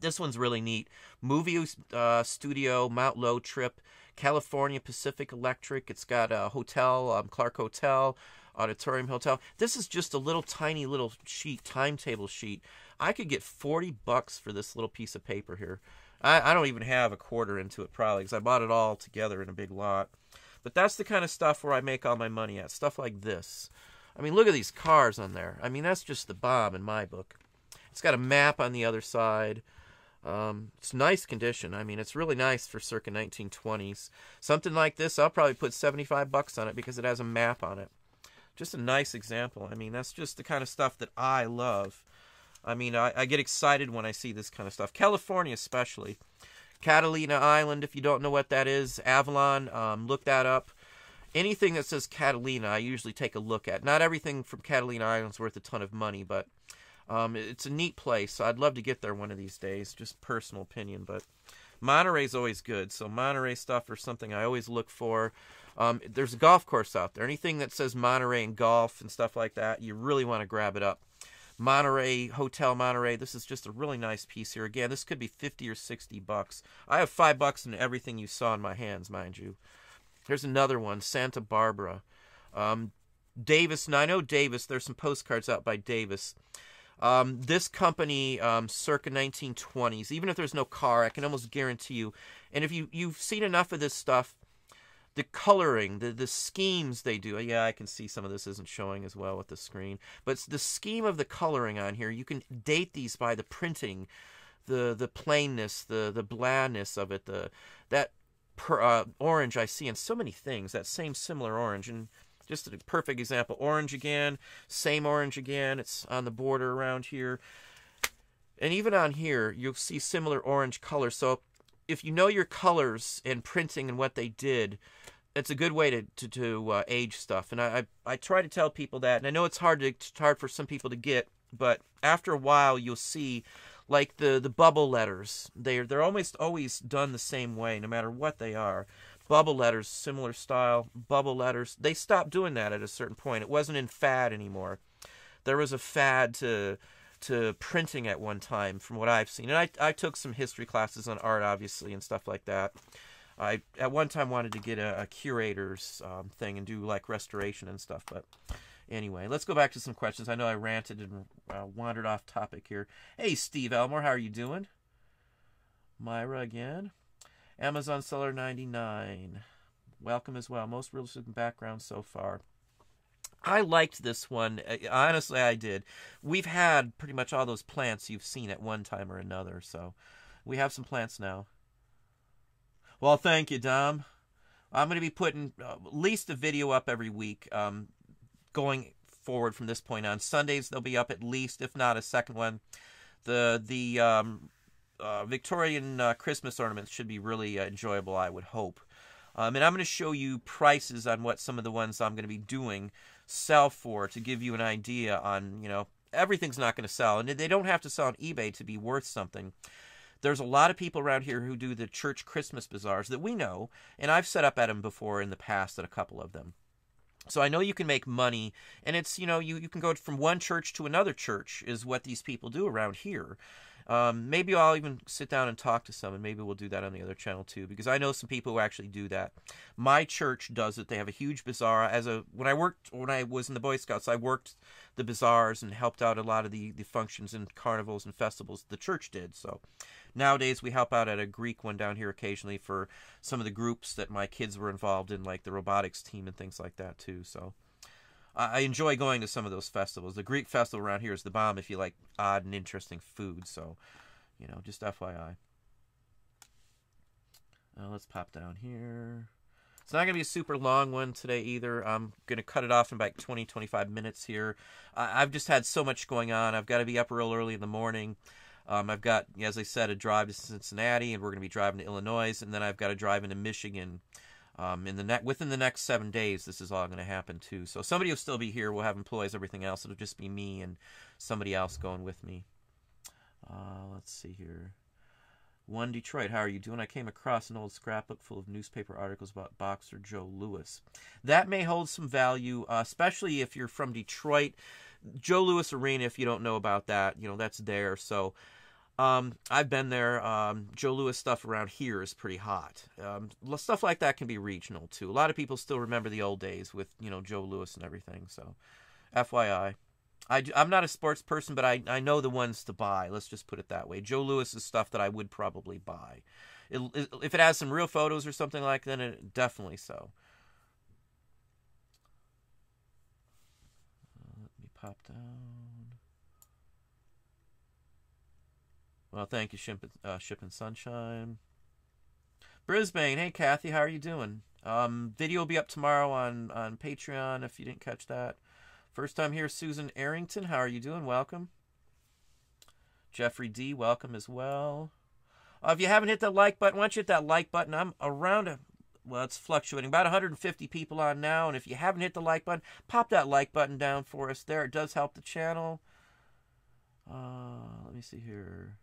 This one's really neat. Movie uh, Studio, Mount Lowe trip, California Pacific Electric. It's got a hotel, um, Clark Hotel, Auditorium Hotel. This is just a little tiny little sheet, timetable sheet. I could get 40 bucks for this little piece of paper here. I, I don't even have a quarter into it probably because I bought it all together in a big lot. But that's the kind of stuff where I make all my money at. Stuff like this. I mean, look at these cars on there. I mean, that's just the bomb in my book. It's got a map on the other side. Um, it's nice condition. I mean, it's really nice for circa 1920s. Something like this, I'll probably put 75 bucks on it because it has a map on it. Just a nice example. I mean, that's just the kind of stuff that I love. I mean, I, I get excited when I see this kind of stuff. California, especially. Catalina Island, if you don't know what that is, Avalon, um, look that up. Anything that says Catalina, I usually take a look at. Not everything from Catalina Island is worth a ton of money, but um, it's a neat place. So I'd love to get there one of these days. Just personal opinion, but Monterey's always good. So Monterey stuff or something I always look for. Um, there's a golf course out there. Anything that says Monterey and golf and stuff like that, you really want to grab it up. Monterey Hotel Monterey. This is just a really nice piece here. Again, this could be 50 or 60 bucks. I have 5 bucks in everything you saw in my hands, mind you. Here's another one, Santa Barbara. Um, Davis, and I know Davis, there's some postcards out by Davis. Um, this company, um, circa 1920s, even if there's no car, I can almost guarantee you. And if you, you've seen enough of this stuff, the coloring, the the schemes they do. Yeah, I can see some of this isn't showing as well with the screen, but the scheme of the coloring on here, you can date these by the printing, the the plainness, the the blandness of it, the that per, uh, orange I see in so many things. That same similar orange and. Just a perfect example. Orange again, same orange again. It's on the border around here. And even on here, you'll see similar orange color. So if you know your colors and printing and what they did, it's a good way to to, to uh, age stuff. And I, I, I try to tell people that, and I know it's hard to it's hard for some people to get, but after a while you'll see, like the the bubble letters. They're they're almost always done the same way, no matter what they are. Bubble letters, similar style. Bubble letters. They stopped doing that at a certain point. It wasn't in fad anymore. There was a fad to to printing at one time, from what I've seen. And I I took some history classes on art, obviously, and stuff like that. I at one time wanted to get a, a curator's um, thing and do like restoration and stuff, but anyway, let's go back to some questions. I know I ranted and uh, wandered off topic here. Hey, Steve Elmore, how are you doing? Myra again. Amazon Seller 99. Welcome as well. Most realistic background so far. I liked this one. Honestly, I did. We've had pretty much all those plants you've seen at one time or another, so we have some plants now. Well, thank you, Dom. I'm going to be putting uh, at least a video up every week um, going forward from this point on. Sundays they'll be up at least, if not a second one. The the um, uh, Victorian uh, Christmas ornaments should be really uh, enjoyable, I would hope. Um, and I'm going to show you prices on what some of the ones I'm going to be doing sell for to give you an idea on, you know, everything's not going to sell. And they don't have to sell on eBay to be worth something. There's a lot of people around here who do the church Christmas bazaars that we know, and I've set up at them before in the past at a couple of them. So I know you can make money, and it's you know you you can go from one church to another church is what these people do around here. Um, maybe I'll even sit down and talk to some, and maybe we'll do that on the other channel too, because I know some people who actually do that. My church does it. They have a huge bazaar. As a when I worked when I was in the Boy Scouts, I worked the bazaars and helped out a lot of the the functions and carnivals and festivals the church did. So Nowadays, we help out at a Greek one down here occasionally for some of the groups that my kids were involved in, like the robotics team and things like that too. So I enjoy going to some of those festivals. The Greek festival around here is the bomb if you like odd and interesting food. So, you know, just FYI. Uh, let's pop down here. It's not going to be a super long one today either. I'm going to cut it off in about 20, 25 minutes here. I've just had so much going on. I've got to be up real early in the morning. Um, I've got, as I said, a drive to Cincinnati, and we're going to be driving to Illinois, and then I've got to drive into Michigan. Um, in the ne- within the next seven days, this is all going to happen too. So somebody will still be here. We'll have employees, everything else. It'll just be me and somebody else going with me. Uh, let's see here. One Detroit, how are you doing? I came across an old scrapbook full of newspaper articles about boxer Joe Louis. That may hold some value, uh, especially if you're from Detroit. Joe Louis Arena, if you don't know about that, you know, that's there. So um, I've been there. Um, Joe Louis stuff around here is pretty hot. Um, stuff like that can be regional too. A lot of people still remember the old days with, you know, Joe Louis and everything. So FYI. I, am not a sports person, but I, I know the ones to buy. Let's just put it that way. Joe Louis is stuff that I would probably buy. It, it, if it has some real photos or something like that, it, definitely so. Let me pop down. Well, thank you, Ship, uh, Ship and Sunshine. Brisbane, hey Kathy, how are you doing? Um, video will be up tomorrow on on Patreon if you didn't catch that. First time here, Susan Arrington, how are you doing? Welcome. Jeffrey D, welcome as well. Uh, if you haven't hit that like button, why don't you hit that like button? I'm around a well, it's fluctuating. About 150 people on now, and if you haven't hit the like button, pop that like button down for us there. It does help the channel. Uh, let me see here.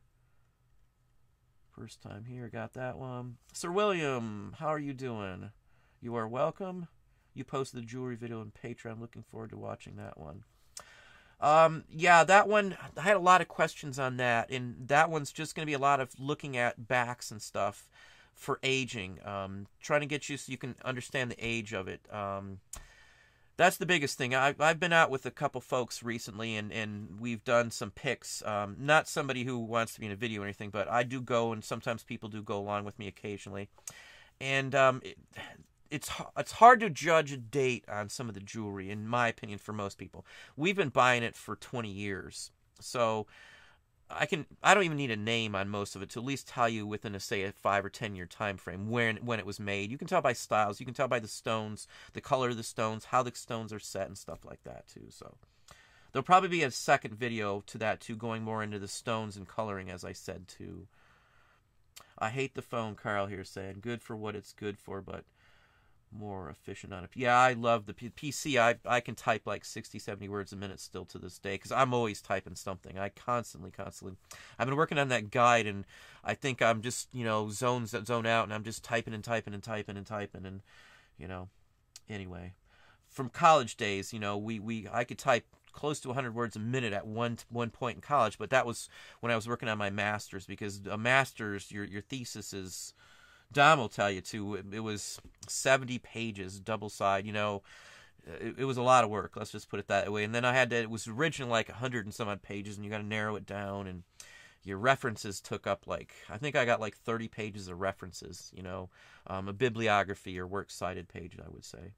First time here, got that one. Sir William, how are you doing? You are welcome. You posted the jewelry video on Patreon. Looking forward to watching that one. Um, yeah, that one, I had a lot of questions on that, and that one's just going to be a lot of looking at backs and stuff for aging, um, trying to get you so you can understand the age of it. Um, that's the biggest thing. I, I've been out with a couple folks recently, and, and we've done some picks. Um, not somebody who wants to be in a video or anything, but I do go, and sometimes people do go along with me occasionally. And um, it, it's it's hard to judge a date on some of the jewelry, in my opinion, for most people. We've been buying it for 20 years, so I can I don't even need a name on most of it to at least tell you within a say a five or ten year time frame when when it was made. You can tell by styles, you can tell by the stones, the color of the stones, how the stones are set and stuff like that too. So there'll probably be a second video to that too, going more into the stones and coloring as I said too. I hate the phone, Carl here saying good for what it's good for, but more efficient on it. Yeah, I love the P- PC. I I can type like 60, 70 words a minute still to this day because I'm always typing something. I constantly, constantly. I've been working on that guide, and I think I'm just you know zones that zone out, and I'm just typing and typing and typing and typing, and you know. Anyway, from college days, you know, we we I could type close to 100 words a minute at one one point in college, but that was when I was working on my masters because a masters your your thesis is Dom will tell you too. It, was 70 pages, double side. You know, it, it, was a lot of work. Let's just put it that way. And then I had to. It was originally like 100 and some odd pages, and you got to narrow it down. And your references took up like I think I got like 30 pages of references. You know, um, a bibliography or works cited page, I would say.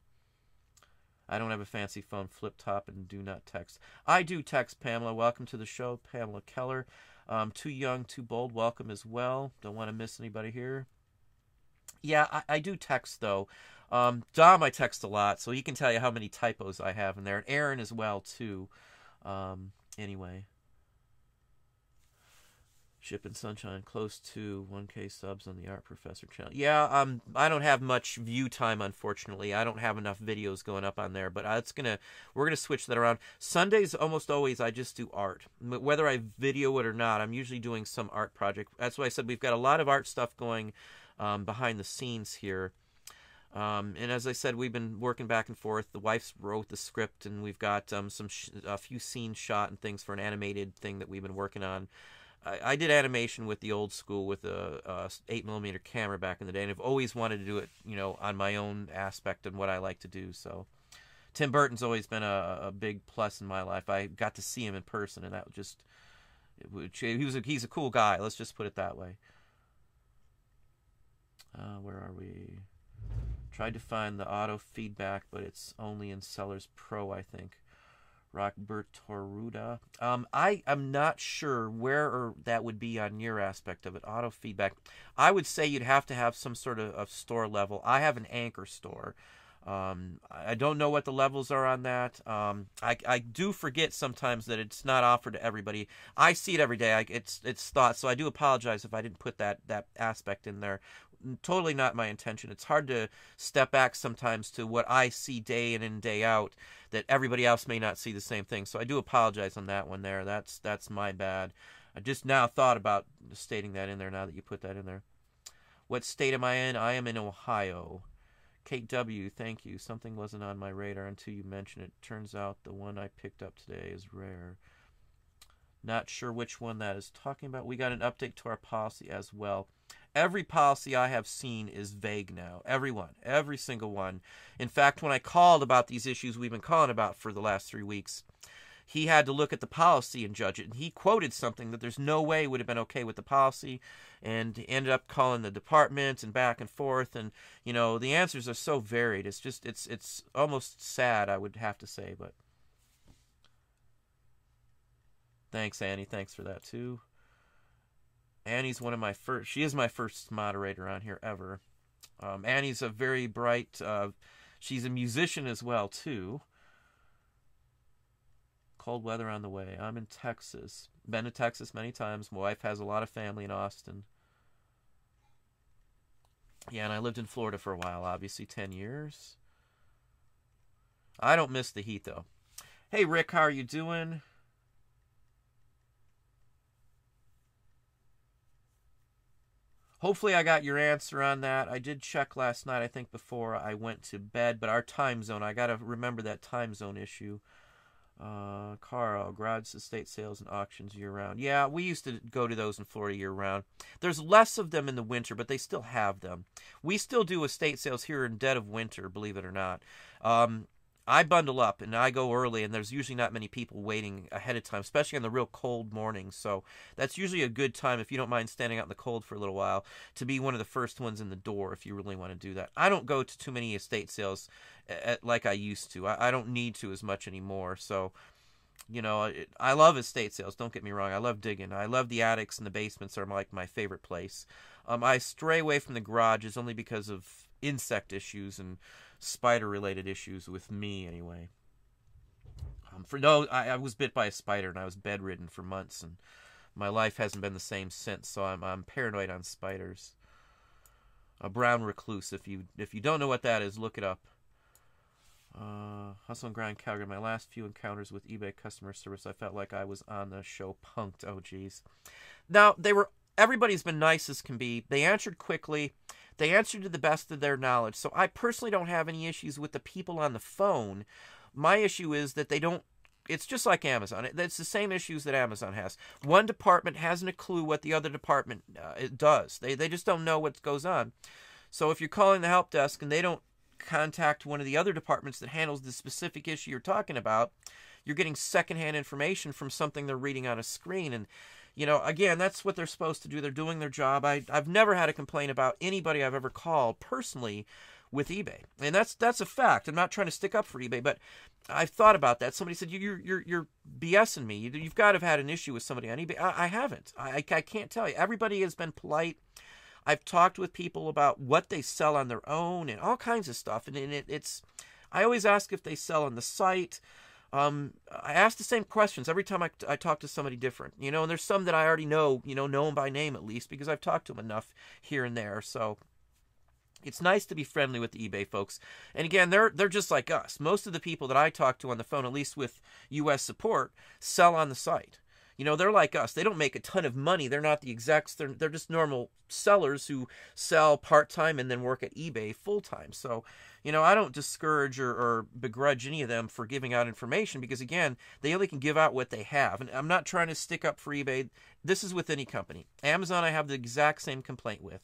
I don't have a fancy phone, flip top, and do not text. I do text Pamela. Welcome to the show, Pamela Keller. Um, too young, too bold. Welcome as well. Don't want to miss anybody here. Yeah, I, I do text though. Um, Dom, I text a lot, so he can tell you how many typos I have in there, and Aaron as well too. Um, anyway, shipping sunshine close to 1k subs on the art professor channel. Yeah um i don't have much view time unfortunately. I don't have enough videos going up on there but it's gonna we're gonna switch that around. Sundays almost always i just do art. Whether i video it or not i'm usually doing some art project. That's why i said we've got a lot of art stuff going um, behind the scenes here. Um, and as I said, we've been working back and forth. The wife wrote the script, and we've got um, some sh- a few scenes shot and things for an animated thing that we've been working on. I, I did animation with the old school with a, a eight millimeter camera back in the day, and I've always wanted to do it, you know, on my own aspect and what I like to do. So, Tim Burton's always been a, a big plus in my life. I got to see him in person, and that just he was a, he's a cool guy. Let's just put it that way. Uh, where are we? Tried to find the auto feedback, but it's only in Sellers Pro, I think. Rockbert Um, I am not sure where that would be on your aspect of it. Auto feedback. I would say you'd have to have some sort of, of store level. I have an anchor store. Um, I don't know what the levels are on that. Um, I, I do forget sometimes that it's not offered to everybody. I see it every day. I, it's it's thought, so I do apologize if I didn't put that that aspect in there totally not my intention. It's hard to step back sometimes to what I see day in and day out that everybody else may not see the same thing. So I do apologize on that one there. That's that's my bad. I just now thought about stating that in there now that you put that in there. What state am I in? I am in Ohio. Kate W, thank you. Something wasn't on my radar until you mentioned it. Turns out the one I picked up today is rare. Not sure which one that is talking about. We got an update to our policy as well. Every policy I have seen is vague now. Everyone, every single one. In fact, when I called about these issues we've been calling about for the last three weeks, he had to look at the policy and judge it. And he quoted something that there's no way would have been okay with the policy, and ended up calling the department and back and forth. And you know, the answers are so varied. It's just it's it's almost sad, I would have to say. But thanks, Annie. Thanks for that too. Annie's one of my first. She is my first moderator on here ever. Um, Annie's a very bright. Uh, she's a musician as well too. Cold weather on the way. I'm in Texas. Been to Texas many times. My wife has a lot of family in Austin. Yeah, and I lived in Florida for a while. Obviously, ten years. I don't miss the heat though. Hey Rick, how are you doing? Hopefully I got your answer on that. I did check last night, I think, before I went to bed, but our time zone, I got to remember that time zone issue. Uh, Carl, garage estate sales and auctions year round. Yeah, we used to go to those in Florida year round. There's less of them in the winter, but they still have them. We still do estate sales here in dead of winter, believe it or not. Um, I bundle up and I go early, and there's usually not many people waiting ahead of time, especially on the real cold mornings. So that's usually a good time if you don't mind standing out in the cold for a little while to be one of the first ones in the door if you really want to do that. I don't go to too many estate sales at, like I used to. I, I don't need to as much anymore. So you know, I love estate sales. Don't get me wrong. I love digging. I love the attics and the basements are like my favorite place. Um, I stray away from the garages only because of insect issues and spider related issues with me anyway. Um, for no, I, I, was bit by a spider and I was bedridden for months, and my life hasn't been the same since. So I'm I'm paranoid on spiders. A brown recluse. If you if you don't know what that is, look it up. Uh, Hustle and Grind Calgary. My last few encounters with eBay customer service, I felt like I was on the show punked. Oh, geez. Now they were. Everybody's been nice as can be. They answered quickly. They answered to the best of their knowledge. So I personally don't have any issues with the people on the phone. My issue is that they don't it's just like Amazon. It's the same issues that Amazon has. One department hasn't a clue what the other department uh, does. They they just don't know what goes on. So if you're calling the help desk and they don't contact one of the other departments that handles the specific issue you're talking about, you're getting secondhand information from something they're reading on a screen and you know, again, that's what they're supposed to do. They're doing their job. I, I've never had a complaint about anybody I've ever called personally with eBay, and that's that's a fact. I'm not trying to stick up for eBay, but I've thought about that. Somebody said you're you're you're BSing me. You, have got to have had an issue with somebody on eBay. I, I haven't. I, I can't tell you. Everybody has been polite. I've talked with people about what they sell on their own and all kinds of stuff, and, and it, it's. I always ask if they sell on the site. Um, I ask the same questions every time I, I talk to somebody different, you know, and there's some that I already know, you know, know them by name at least because I've talked to them enough here and there. So it's nice to be friendly with the eBay folks. And again, they're they're just like us. Most of the people that I talk to on the phone, at least with US support, sell on the site. You know, they're like us. They don't make a ton of money. They're not the execs. They're they're just normal sellers who sell part time and then work at eBay full time. So, you know, I don't discourage or, or begrudge any of them for giving out information because again, they only can give out what they have. And I'm not trying to stick up for eBay. This is with any company. Amazon, I have the exact same complaint with.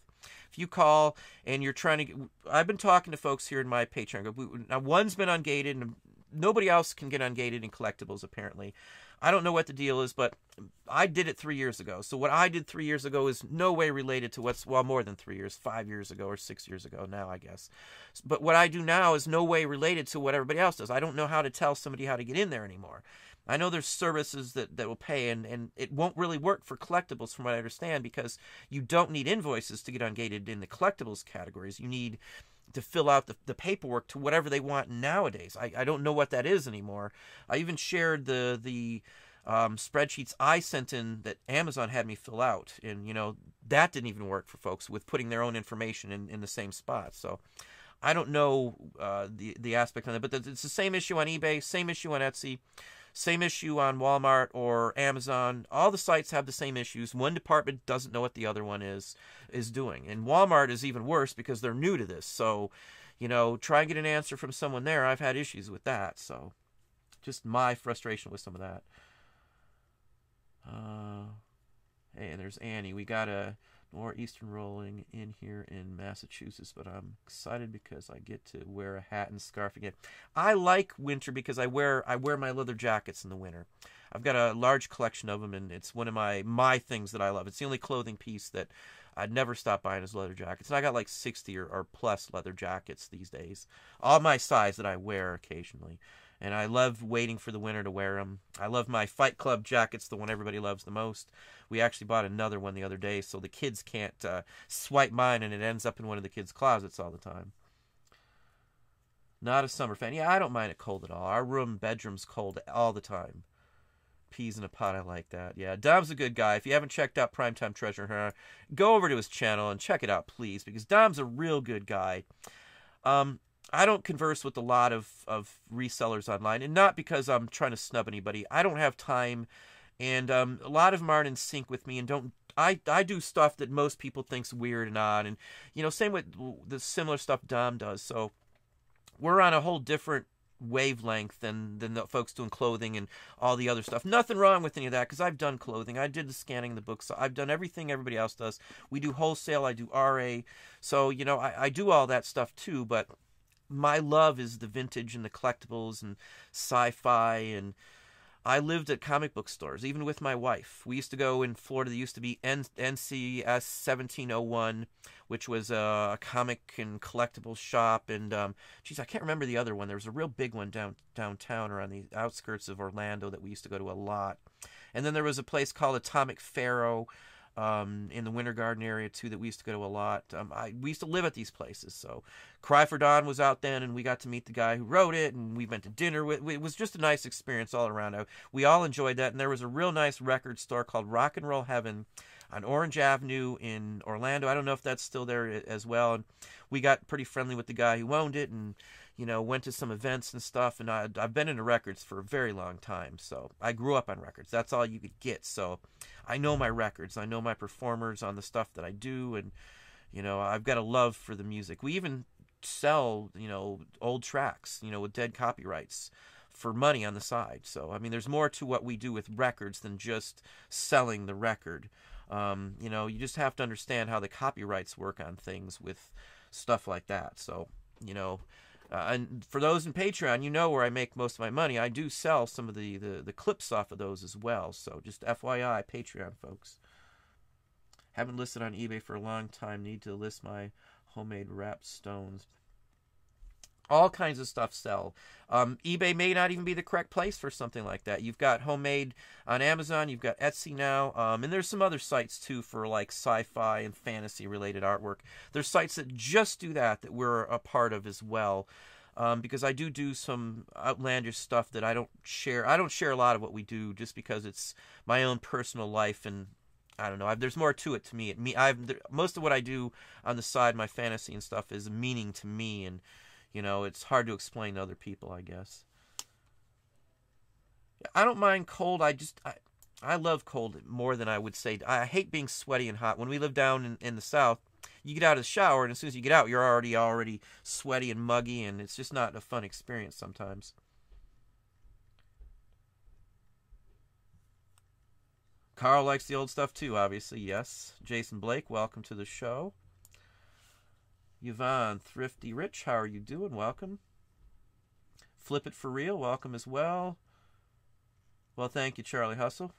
If you call and you're trying to, get, I've been talking to folks here in my Patreon group. Now, one's been ungated, and nobody else can get ungated in collectibles apparently. I don't know what the deal is, but I did it three years ago. So what I did three years ago is no way related to what's well more than three years, five years ago or six years ago now, I guess. But what I do now is no way related to what everybody else does. I don't know how to tell somebody how to get in there anymore. I know there's services that, that will pay, and, and it won't really work for collectibles, from what I understand, because you don't need invoices to get ungated in the collectibles categories. You need to fill out the, the paperwork to whatever they want nowadays. I, I don't know what that is anymore. I even shared the the um, spreadsheets I sent in that Amazon had me fill out, and you know that didn't even work for folks with putting their own information in, in the same spot. So I don't know uh, the the aspect on that, but it's the same issue on eBay, same issue on Etsy. Same issue on Walmart or Amazon. All the sites have the same issues. One department doesn't know what the other one is is doing. And Walmart is even worse because they're new to this. So, you know, try and get an answer from someone there. I've had issues with that. So, just my frustration with some of that. Uh, hey, there's Annie. We got a nor'eastern rolling in here in Massachusetts, but I'm excited because I get to wear a hat and scarf again. I like winter because I wear I wear my leather jackets in the winter. I've got a large collection of them, and it's one of my my things that I love. It's the only clothing piece that I'd never stop buying is leather jackets. And I got like 60 or, or plus leather jackets these days, all my size that I wear occasionally and I love waiting for the winter to wear them. I love my Fight Club jackets, the one everybody loves the most. We actually bought another one the other day, so the kids can't uh, swipe mine, and it ends up in one of the kids' closets all the time. Not a summer fan. Yeah, I don't mind it cold at all. Our room, bedroom's cold all the time. Peas in a pot, I like that. Yeah, Dom's a good guy. If you haven't checked out Primetime Treasure go over to his channel and check it out, please, because Dom's a real good guy. Um, I don't converse with a lot of, of resellers online, and not because I'm trying to snub anybody. I don't have time, and um, a lot of them aren't in sync with me, and don't. I, I do stuff that most people think's weird and odd, and you know, same with the similar stuff Dom does. So we're on a whole different wavelength than than the folks doing clothing and all the other stuff. Nothing wrong with any of that because I've done clothing. I did the scanning the books. I've done everything everybody else does. We do wholesale. I do RA. So you know I, I do all that stuff too. But my love is the vintage and the collectibles and sci-fi and I lived at comic book stores, even with my wife. We used to go in Florida. There used to be N- NCS 1701, which was a comic and collectibles shop. And, um, geez, I can't remember the other one. There was a real big one down downtown or on the outskirts of Orlando that we used to go to a lot. And then there was a place called Atomic Pharaoh um, in the Winter Garden area too that we used to go to a lot. Um, I we used to live at these places. So Cry for Dawn was out then, and we got to meet the guy who wrote it, and we went to dinner. With, it was just a nice experience all around. We all enjoyed that, and there was a real nice record store called Rock and Roll Heaven on Orange Avenue in Orlando. I don't know if that's still there as well. And we got pretty friendly with the guy who owned it, and you know, went to some events and stuff. And I, I've been into records for a very long time, so I grew up on records. That's all you could get. So I know my records. I know my performers on the stuff that I do, and you know, I've got a love for the music. We even sell, you know, old tracks, you know, with dead copyrights for money on the side. So I mean, there's more to what we do with records than just selling the record. Um, you know, you just have to understand how the copyrights work on things with stuff like that. So you know, uh, and for those in Patreon, you know where I make most of my money. I do sell some of the, the, the clips off of those as well. So just FYI, Patreon folks. Haven't listed on eBay for a long time. Need to list my homemade wrapped stones all kinds of stuff sell. Um, eBay may not even be the correct place for something like that. You've got homemade on Amazon, you've got Etsy now, um, and there's some other sites too for like sci-fi and fantasy related artwork. There's sites that just do that that we're a part of as well. Um, because I do do some outlandish stuff that I don't share. I don't share a lot of what we do just because it's my own personal life and I don't know. I've, there's more to it to me. It, me, I've there, most of what I do on the side, my fantasy and stuff, is meaning to me, and you know, it's hard to explain to other people, I guess. I don't mind cold. I just I, I love cold more than I would say. I hate being sweaty and hot. When we live down in, in the south, you get out of the shower and as soon as you get out, you're already already sweaty and muggy, and it's just not a fun experience sometimes. Carl likes the old stuff too, obviously. Yes. Jason Blake, welcome to the show. Yvonne, Thrifty Rich, how are you doing? Welcome. Flip It For Real, welcome as well. Well, thank you, Charlie Hustle.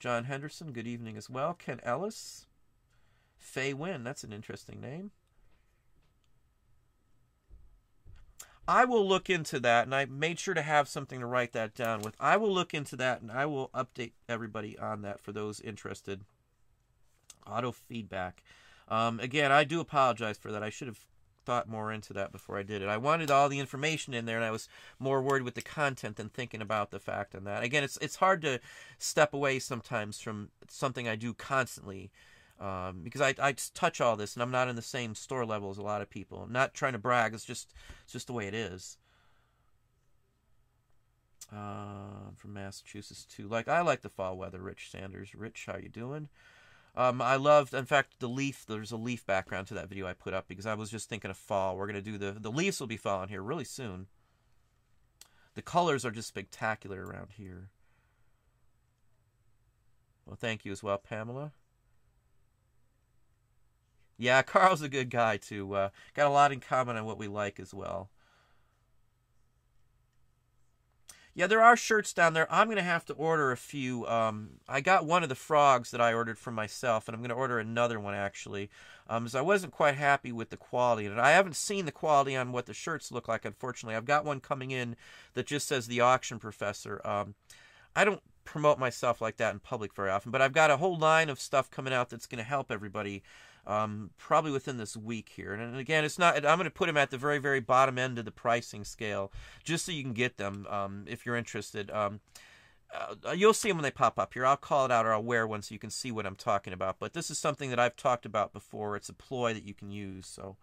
John Henderson, good evening as well. Ken Ellis. Faye Wynn, that's an interesting name. I will look into that, and I made sure to have something to write that down with. I will look into that, and I will update everybody on that for those interested. Auto feedback. Um, again, I do apologize for that. I should have thought more into that before I did it. I wanted all the information in there, and I was more worried with the content than thinking about the fact and that. Again, it's it's hard to step away sometimes from something I do constantly. Um, because I, I touch all this and I'm not in the same store level as a lot of people. I'm not trying to brag. It's just it's just the way it is. Uh, from Massachusetts too. Like I like the fall weather. Rich Sanders. Rich, how you doing? Um, I loved, in fact, the leaf. There's a leaf background to that video I put up because I was just thinking of fall. We're gonna do the the leaves will be falling here really soon. The colors are just spectacular around here. Well, thank you as well, Pamela. Yeah, <laughs> Carl's a good guy too. Uh, got a lot in common on what we like as well. Yeah, there are shirts down there. I'm going to have to order a few. Um, I got one of the frogs that I ordered for myself, and I'm going to order another one actually. Um, as I wasn't quite happy with the quality, and I haven't seen the quality on what the shirts look like. Unfortunately, I've got one coming in that just says the auction professor. Um, I don't promote myself like that in public very often, but I've got a whole line of stuff coming out that's going to help everybody um, probably within this week here. And, again, it's not. I'm going to put them at the very, very bottom end of the pricing scale, just so you can get them um, if you're interested. Um, uh, you'll see them when they pop up here. I'll call it out or I'll wear one so you can see what I'm talking about. But this is something that I've talked about before. It's a ploy that you can use. So.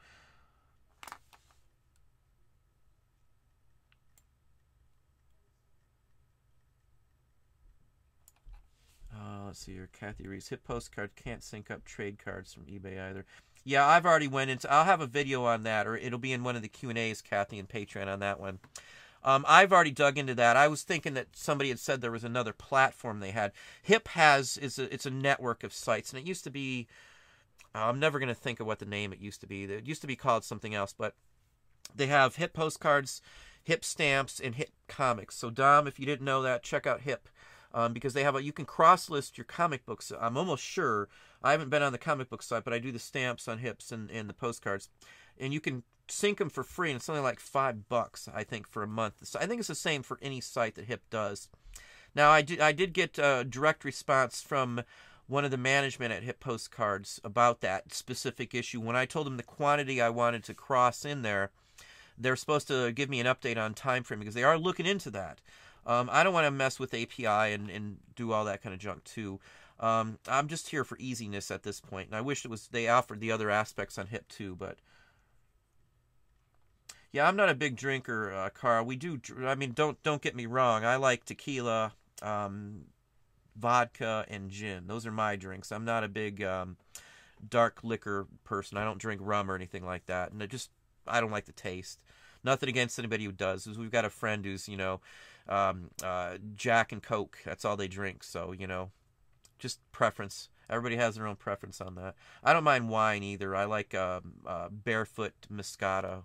Uh, let's see here. Kathy Reese. Hit postcard can't sync up trade cards from eBay either. Yeah, I've already went into. I'll have a video on that, or it'll be in one of the Q and A's, Kathy, and Patreon on that one. Um, I've already dug into that. I was thinking that somebody had said there was another platform they had. Hip has is a, it's a network of sites, and it used to be. I'm never going to think of what the name it used to be. It used to be called something else, but they have Hip postcards, Hip stamps, and Hip comics. So Dom, if you didn't know that, check out Hip. Um, because they have a you can cross list your comic books. I'm almost sure I haven't been on the comic book site, but I do the stamps on hips and, and the postcards, and you can sync them for free, and it's only like five bucks, I think, for a month. So I think it's the same for any site that HIP does. Now, I did I did get a direct response from one of the management at Hip Postcards about that specific issue. When I told them the quantity I wanted to cross in there, they're supposed to give me an update on time frame because they are looking into that. Um, I don't want to mess with API and, and do all that kind of junk too. Um, I'm just here for easiness at this point, and I wish it was they offered the other aspects on Hip too, but yeah, I'm not a big drinker, uh, Carl. We do. I mean, don't don't get me wrong. I like tequila, um, vodka, and gin. Those are my drinks. I'm not a big um, dark liquor person. I don't drink rum or anything like that, and I just I don't like the taste. Nothing against anybody who does. We've got a friend who's you know um, uh, Jack and Coke. That's all they drink. So you know, just preference. Everybody has their own preference on that. I don't mind wine either. I like um, uh, barefoot Moscato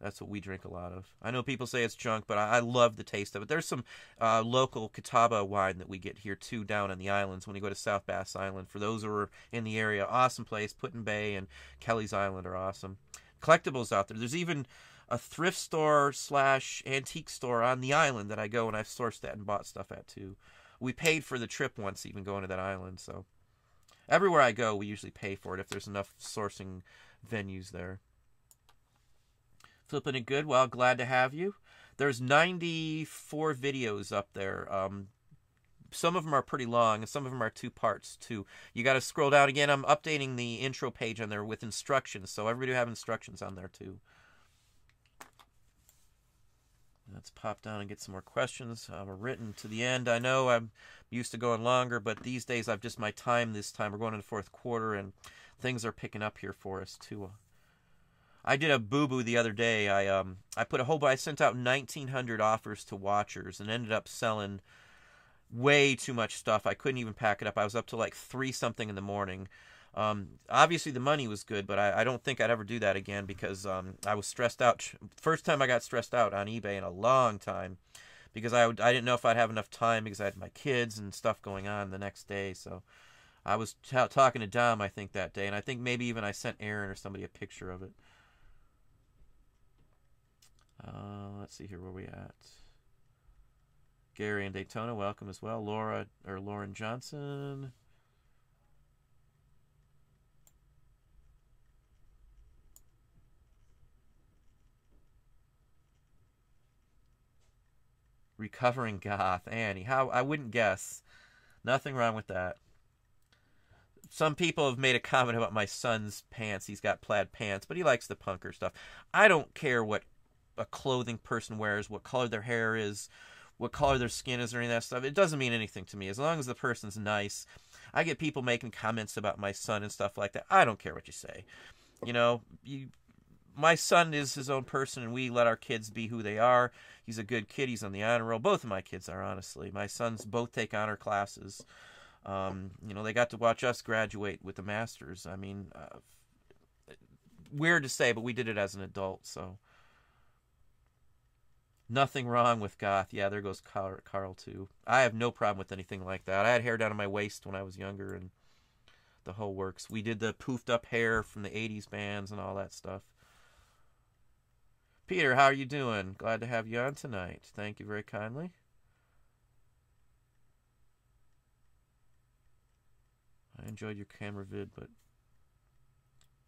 that's what we drink a lot of. I know people say it's junk, but I, I love the taste of it. There's some uh, local Catawba wine that we get here too down on the islands when you go to South Bass Island. For those who are in the area, awesome place. Put-in-Bay and Kelly's Island are awesome. Collectibles out there. There's even a thrift store slash antique store on the island that I go and I've sourced that and bought stuff at too. We paid for the trip once, even going to that island. So everywhere I go, we usually pay for it if there's enough sourcing venues there. Flipping it good. Well, glad to have you. There's 94 videos up there. Um, some of them are pretty long, and some of them are two parts too. You got to scroll down again. I'm updating the intro page on there with instructions, so everybody have instructions on there too. Let's pop down and get some more questions uh, written to the end. I know I'm used to going longer, but these days I've just my time this time. We're going into the fourth quarter, and things are picking up here for us too. I did a boo boo the other day. I um I put a whole I sent out 1900 offers to watchers and ended up selling way too much stuff. I couldn't even pack it up. I was up to like three something in the morning. Um, obviously the money was good, but I, I don't think I'd ever do that again because um, I was stressed out. First time I got stressed out on eBay in a long time because I, I didn't know if I'd have enough time because I had my kids and stuff going on the next day. So I was t- talking to Dom, I think, that day, and I think maybe even I sent Aaron or somebody a picture of it. Uh, let's see here where we at. Gary and Daytona, welcome as well. Laura or Lauren Johnson. Recovering goth, Annie. How I wouldn't guess. Nothing wrong with that. Some people have made a comment about my son's pants. He's got plaid pants, but he likes the punker stuff. I don't care what a clothing person wears, what color their hair is, what color their skin is, or any of that stuff. It doesn't mean anything to me. As long as the person's nice. I get people making comments about my son and stuff like that. I don't care what you say. You know, you my son is his own person and we let our kids be who they are. He's a good kid. He's on the honor roll. Both of my kids are, honestly. My sons both take honor classes. Um, you know, they got to watch us graduate with the masters. I mean, uh, weird to say, but we did it as an adult, so Nothing wrong with goth. Yeah, there goes Carl, Carl too. I have no problem with anything like that. I had hair down to my waist when I was younger, and the whole works. We did the poofed up hair from the '80s bands and all that stuff. Peter, how are you doing? Glad to have you on tonight. Thank you very kindly. I enjoyed your camera vid, but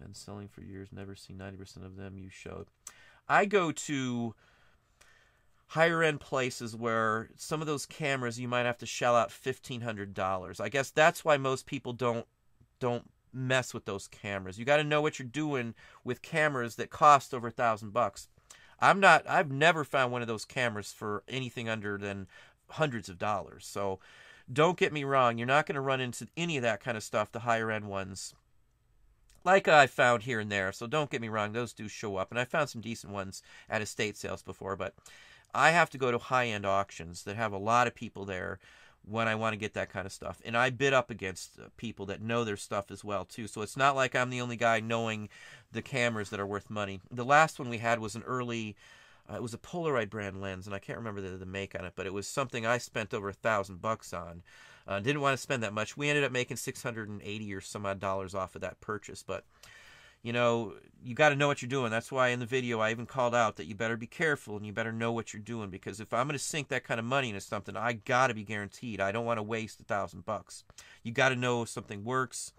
been selling for years. Never seen 90% of them you showed. I go to higher end places where some of those cameras you might have to shell out $1500 i guess that's why most people don't don't mess with those cameras you got to know what you're doing with cameras that cost over a thousand bucks i'm not i've never found one of those cameras for anything under than hundreds of dollars so don't get me wrong you're not going to run into any of that kind of stuff the higher end ones like I found here and there. So don't get me wrong, those do show up, and I found some decent ones at estate sales before. But I have to go to high end auctions that have a lot of people there when I want to get that kind of stuff. And I bid up against uh, people that know their stuff as well too. So it's not like I'm the only guy knowing the cameras that are worth money. The last one we had was an early uh, it was a Polaroid brand lens, and I can't remember the, the make on it, but it was something I spent over a thousand bucks on. Uh, didn't want to spend that much. We ended up making 680 or some odd dollars off of that purchase, but you know, you got to know what you're doing. That's why in the video I even called out that you better be careful and you better know what you're doing because if I'm going to sink that kind of money into something, I got to be guaranteed. I don't want to waste a thousand bucks. You got to know if something works.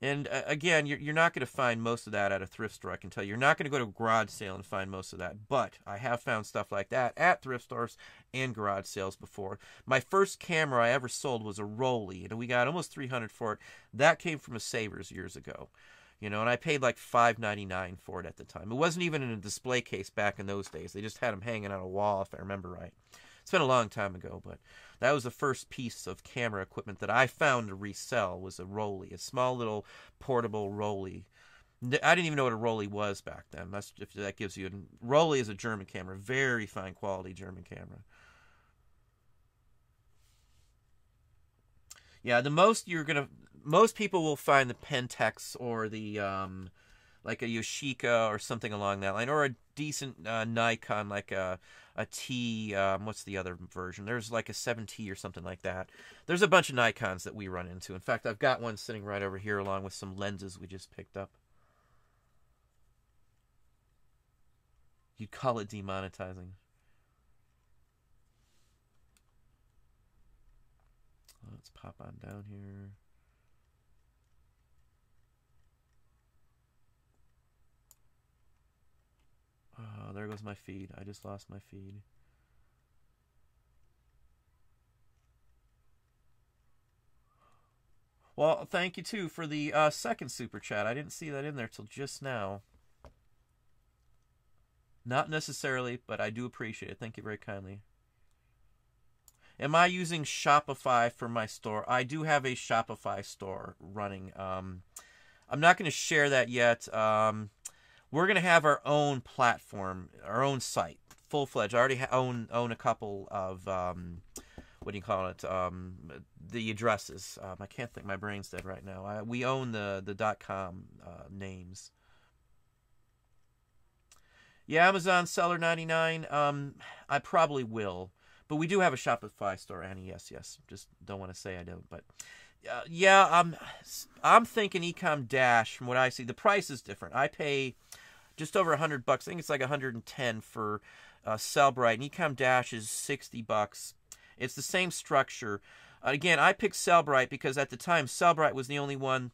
And uh, again, you're, you're not going to find most of that at a thrift store, I can tell you. You're not going to go to a garage sale and find most of that. But I have found stuff like that at thrift stores and garage sales before. My first camera I ever sold was a Rollei, and we got almost 300 for it. That came from a Savers years ago you know, and I paid like five ninety nine for it at the time. It wasn't even in a display case back in those days. They just had them hanging on a wall, if I remember right. It's been a long time ago, but that was the first piece of camera equipment that I found to resell was a Rollei, a small little portable Rollei. I didn't even know what a Rollei was back then. That's if that gives you a Rollei is a German camera, very fine quality German camera. Yeah, the most you're gonna most people will find the Pentax or the um, like a Yashica or something along that line, or a decent uh, Nikon like a a T. Um, what's the other version? There's like a 7T or something like that. There's a bunch of Nikons that we run into. In fact, I've got one sitting right over here along with some lenses we just picked up. You'd call it demonetizing. Let's pop on down here. Oh, there goes my feed. I just lost my feed. Well, thank you too for the uh, second super chat. I didn't see that in there till just now. Not necessarily, but I do appreciate it. Thank you very kindly. Am I using Shopify for my store? I do have a Shopify store running. Um, I'm not going to share that yet. Um, we're going to have our own platform, our own site, full fledged. I already own own a couple of um, what do you call it? Um, the addresses. Um, I can't think. My brain's dead right now. I, we own the the dot com uh, names. Yeah, Amazon seller ninety nine. Um, I probably will, but we do have a Shopify store, Annie. Yes, yes. Just don't want to say I don't, but. Uh, yeah, I'm I'm thinking Ecom Dash. From what I see, the price is different. I pay just over 100 bucks. I think it's like 110 for uh, Sellbrite. And Ecom Dash is 60 bucks. It's the same structure. Uh, again, I picked Sellbrite because at the time Sellbrite was the only one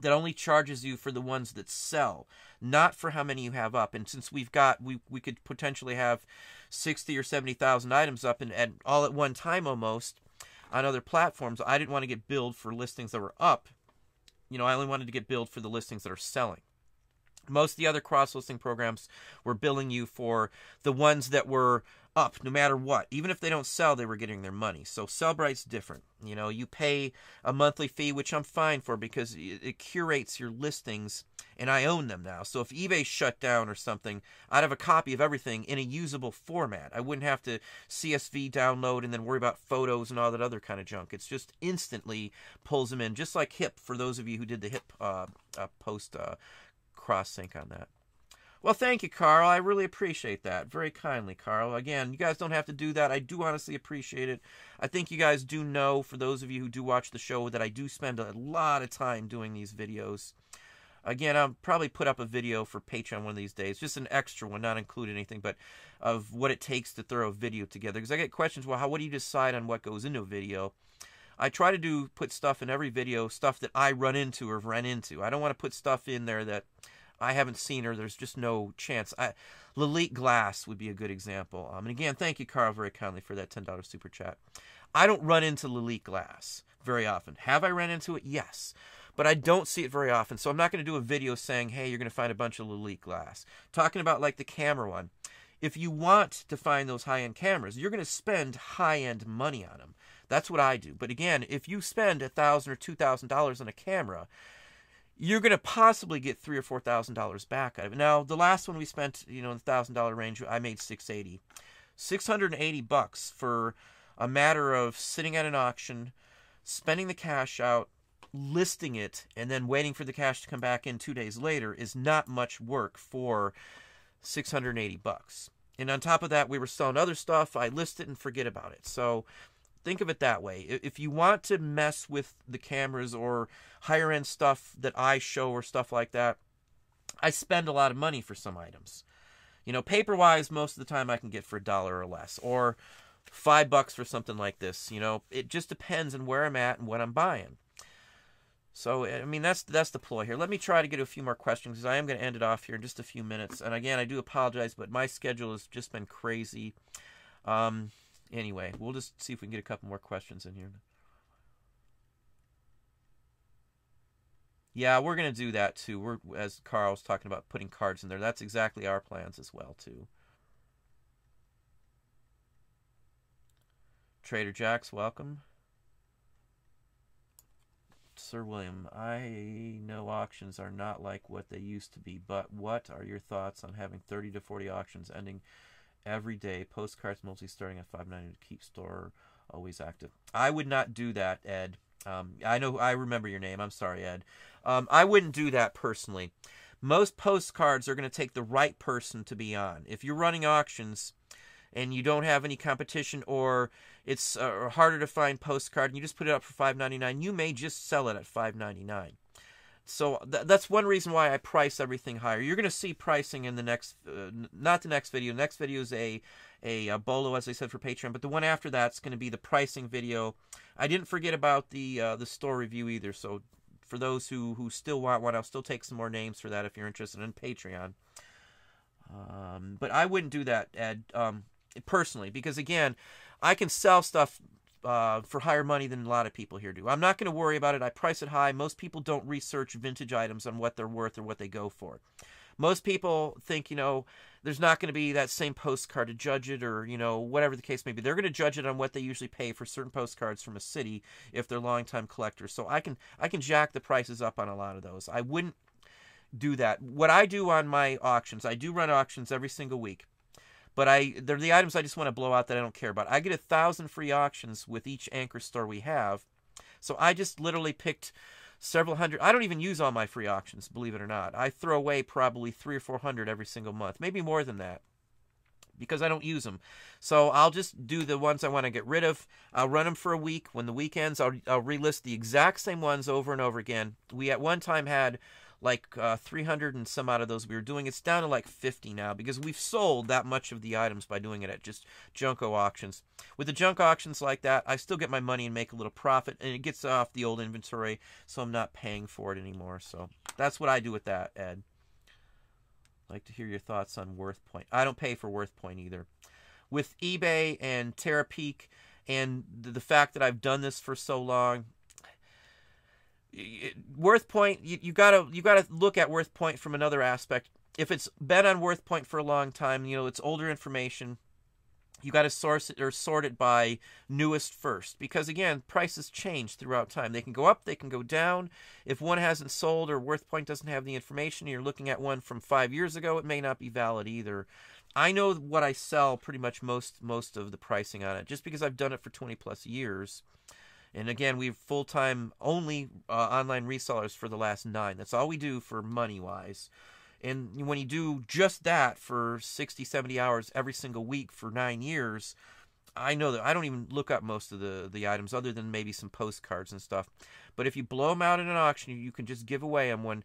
that only charges you for the ones that sell, not for how many you have up. And since we've got, we we could potentially have 60 or 70,000 items up and, and all at one time almost on other platforms, I didn't want to get billed for listings that were up. You know, I only wanted to get billed for the listings that are selling. Most of the other cross listing programs were billing you for the ones that were up no matter what. Even if they don't sell, they were getting their money. So Sellbrite's different. You know, you pay a monthly fee, which I'm fine for because it curates your listings and I own them now. So if eBay shut down or something, I'd have a copy of everything in a usable format. I wouldn't have to CSV download and then worry about photos and all that other kind of junk. It's just instantly pulls them in, just like HIP for those of you who did the HIP uh, uh, post uh, cross sync on that. Well, thank you, Carl. I really appreciate that. Very kindly, Carl. Again, you guys don't have to do that. I do honestly appreciate it. I think you guys do know, for those of you who do watch the show, that I do spend a lot of time doing these videos. Again, I'll probably put up a video for Patreon one of these days, just an extra one, not include anything, but of what it takes to throw a video together. Because I get questions, well, how what do you decide on what goes into a video? I try to do put stuff in every video, stuff that I run into or have run into. I don't want to put stuff in there that I haven't seen her. there's just no chance. I, Lalique Glass would be a good example. Um, and again, thank you, Carl, very kindly for that $10 super chat. I don't run into Lalique Glass very often. Have I run into it? Yes. But I don't see it very often. So I'm not going to do a video saying, hey, you're going to find a bunch of Lalique Glass. Talking about like the camera one. If you want to find those high end cameras, you're going to spend high end money on them. That's what I do. But again, if you spend a thousand or two thousand dollars on a camera, you're going to possibly get three or four thousand dollars back out of it. Now, the last one we spent, you know, in the thousand dollar range, I made six eighty. 680 bucks for a matter of sitting at an auction, spending the cash out, listing it, and then waiting for the cash to come back in 2 days later is not much work for 680 bucks. And on top of that, we were selling other stuff. I list it and forget about it. So think of it that way. If you want to mess with the cameras or higher end stuff that I show or stuff like that, I spend a lot of money for some items. You know, paper wise, most of the time I can get for a dollar or less, or five bucks for something like this. You know, it just depends on where I'm at and what I'm buying. So I mean that's that's the ploy here. Let me try to get a few more questions because I am going to end it off here in just a few minutes. And again, I do apologize, but my schedule has just been crazy. Um, anyway, we'll just see if we can get a couple more questions in here. Yeah, we're gonna do that too. We're as Carl was talking about putting cards in there. That's exactly our plans as well too. Trader Jacks, welcome. Sir William, I know auctions are not like what they used to be, but what are your thoughts on having 30 to 40 auctions ending every day? Postcards mostly starting at 5.90 to keep store always active. I would not do that, Ed. Um, I know I remember your name. I'm sorry, Ed. Um, I wouldn't do that personally. Most postcards are going to take the right person to be on. If you're running auctions and you don't have any competition or it's uh, harder to find postcard and you just put it up for 5.99, you may just sell it at 5.99. So th- that's one reason why I price everything higher. You're going to see pricing in the next, uh, not the next video. The next video is a, a, a bolo, as I said, for Patreon. But the one after that's going to be the pricing video. I didn't forget about the uh, the store review either. So for those who who still want one, I'll still take some more names for that if you're interested in Patreon. Um, but I wouldn't do that, Ed, um, personally, because again, I can sell stuff uh, for higher money than a lot of people here do. I'm not going to worry about it. I price it high. Most people don't research vintage items on what they're worth or what they go for. Most people think, you know, there's not going to be that same postcard to judge it or, you know, whatever the case may be. They're going to judge it on what they usually pay for certain postcards from a city if they're longtime collectors. So I can I can jack the prices up on a lot of those. I wouldn't do that. What I do on my auctions, I do run auctions every single week. But I they're the items I just want to blow out that I don't care about. I get a thousand free auctions with each anchor store we have. So I just literally picked several hundred. I don't even use all my free auctions, believe it or not. I throw away probably three or four hundred every single month, maybe more than that, because I don't use them. So I'll just do the ones I want to get rid of. I'll run them for a week. When the weekends, I'll, I'll relist the exact same ones over and over again. We at one time had like uh, 300 and some out of those we were doing. It's down to like 50 now because we've sold that much of the items by doing it at just Junko auctions. With the junk auctions like that, I still get my money and make a little profit, and it gets off the old inventory, so I'm not paying for it anymore. So that's what I do with that, Ed. Like to hear your thoughts on Worth Point. I don't pay for Worth Point either. With eBay and Terapeak and the fact that I've done this for so long, WorthPoint, you, you gotta you gotta look at Worth Point from another aspect. If it's been on Worth Point for a long time, you know it's older information. You got to source it or sort it by newest first, because again, prices change throughout time. They can go up, they can go down. If one hasn't sold or Worth Point doesn't have the information, you're looking at one from five years ago, it may not be valid either. I know what I sell pretty much most most of the pricing on it, just because I've done it for 20 plus years. And again, we've full time only uh, online resellers for the last nine. That's all we do for money wise. And when you do just that for 60, 70 hours every single week for nine years, I know that I don't even look up most of the, the items other than maybe some postcards and stuff. But if you blow them out in an auction, you can just give away them when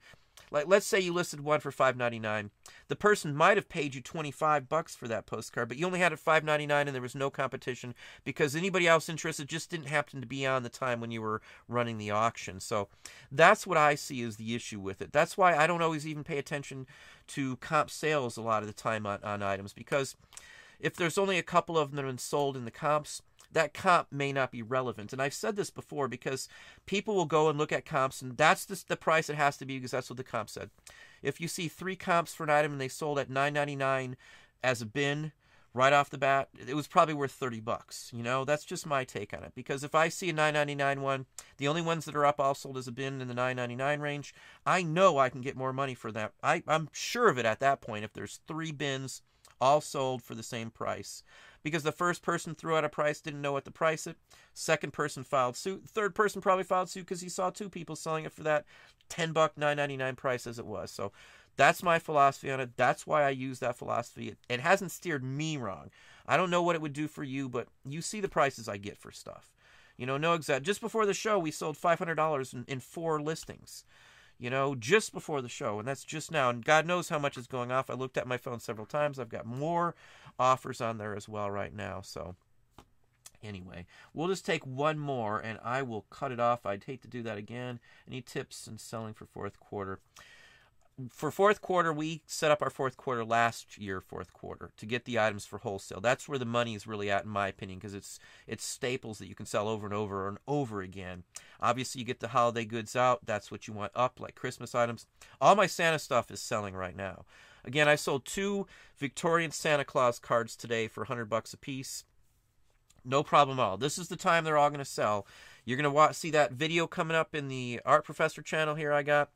like let's say you listed one for 5.99. The person might have paid you 25 bucks for that postcard, but you only had it 5.99 and there was no competition because anybody else interested just didn't happen to be on the time when you were running the auction. So that's what I see as the issue with it. That's why I don't always even pay attention to comp sales a lot of the time on, on items because if there's only a couple of them that have been sold in the comps, that comp may not be relevant. And I've said this before because people will go and look at comps, and that's the, the price it has to be because that's what the comp said. If you see three comps for an item and they sold at nine ninety nine as a bin right off the bat, it was probably worth 30 bucks. You know, that's just my take on it. Because if I see a 9.99 one, the only ones that are up all sold as a bin in the 9.99 range, I know I can get more money for that. I, I'm sure of it at that point if there's three bins all sold for the same price because the first person threw out a price, didn't know what to price it. Second person filed suit. Third person probably filed suit because he saw two people selling it for that 10 buck 9.99 price as it was. So that's my philosophy on it. That's why I use that philosophy. It, it hasn't steered me wrong. I don't know what it would do for you, but you see the prices I get for stuff. You know, no exact. Just before the show, we sold $500 in, in four listings you know, just before the show, and that's just now. And God knows how much is going off. I looked at my phone several times. I've got more offers on there as well right now. So, anyway, we'll just take one more and I will cut it off. I'd hate to do that again. Any tips in selling for fourth quarter? For fourth quarter, we set up our fourth quarter last year, fourth quarter, to get the items for wholesale. That's where the money is really at, in my opinion, because it's it's staples that you can sell over and over and over again. Obviously, you get the holiday goods out. That's what you want up, like Christmas items. All my Santa stuff is selling right now. Again, I sold two Victorian Santa Claus cards today for 100 bucks a piece. No problem at all. This is the time they're all going to sell. You're going to see that video coming up in the Art Professor channel here I got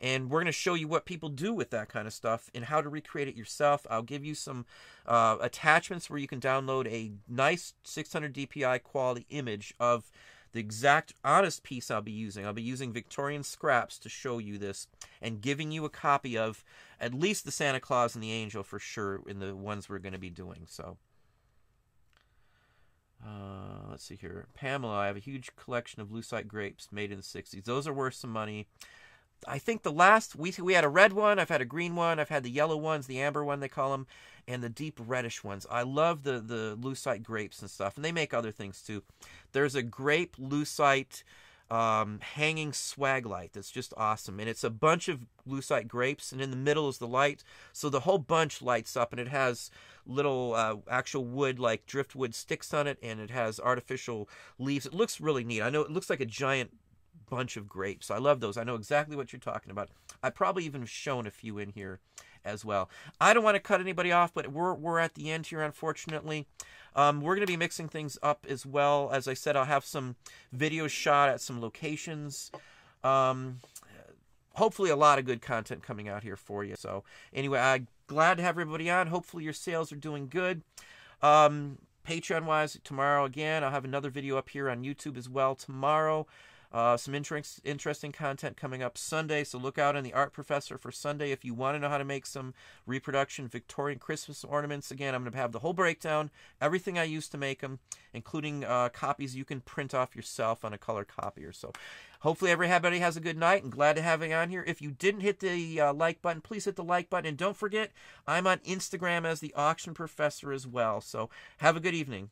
and we're going to show you what people do with that kind of stuff and how to recreate it yourself. I'll give you some uh, attachments where you can download a nice 600 DPI quality image of the exact honest piece I'll be using. I'll be using Victorian scraps to show you this and giving you a copy of at least the Santa Claus and the Angel for sure in the ones we're going to be doing. So. Uh, let's see here. Pamela, I have a huge collection of lucite grapes made in the 60s. Those are worth some money. I think the last we we had a red one, I've had a green one, I've had the yellow ones, the amber one they call them, and the deep reddish ones. I love the the lucite grapes and stuff, and they make other things too. There's a grape lucite um, hanging swag light that's just awesome, and it's a bunch of lucite grapes, and in the middle is the light, so the whole bunch lights up, and it has little uh, actual wood like driftwood sticks on it, and it has artificial leaves. It looks really neat. I know it looks like a giant bunch of grapes. I love those. I know exactly what you're talking about. I probably even shown a few in here as well. I don't want to cut anybody off, but we're we're at the end here, unfortunately. Um, we're going to be mixing things up as well. As I said, I'll have some videos shot at some locations. Um, hopefully, a lot of good content coming out here for you. So, anyway, I'm glad to have everybody on. Hopefully, your sales are doing good. Um, Patreon wise, tomorrow again, I'll have another video up here on YouTube as well tomorrow. Uh, some interest, interesting content coming up Sunday, so look out in the Art Professor for Sunday if you want to know how to make some reproduction Victorian Christmas ornaments. Again, I'm going to have the whole breakdown, everything I used to make them, including uh, copies you can print off yourself on a color copier. So hopefully everybody has a good night and glad to have you on here. If you didn't hit the uh, like button, please hit the like button. And don't forget, I'm on Instagram as the Auction Professor as well. So have a good evening.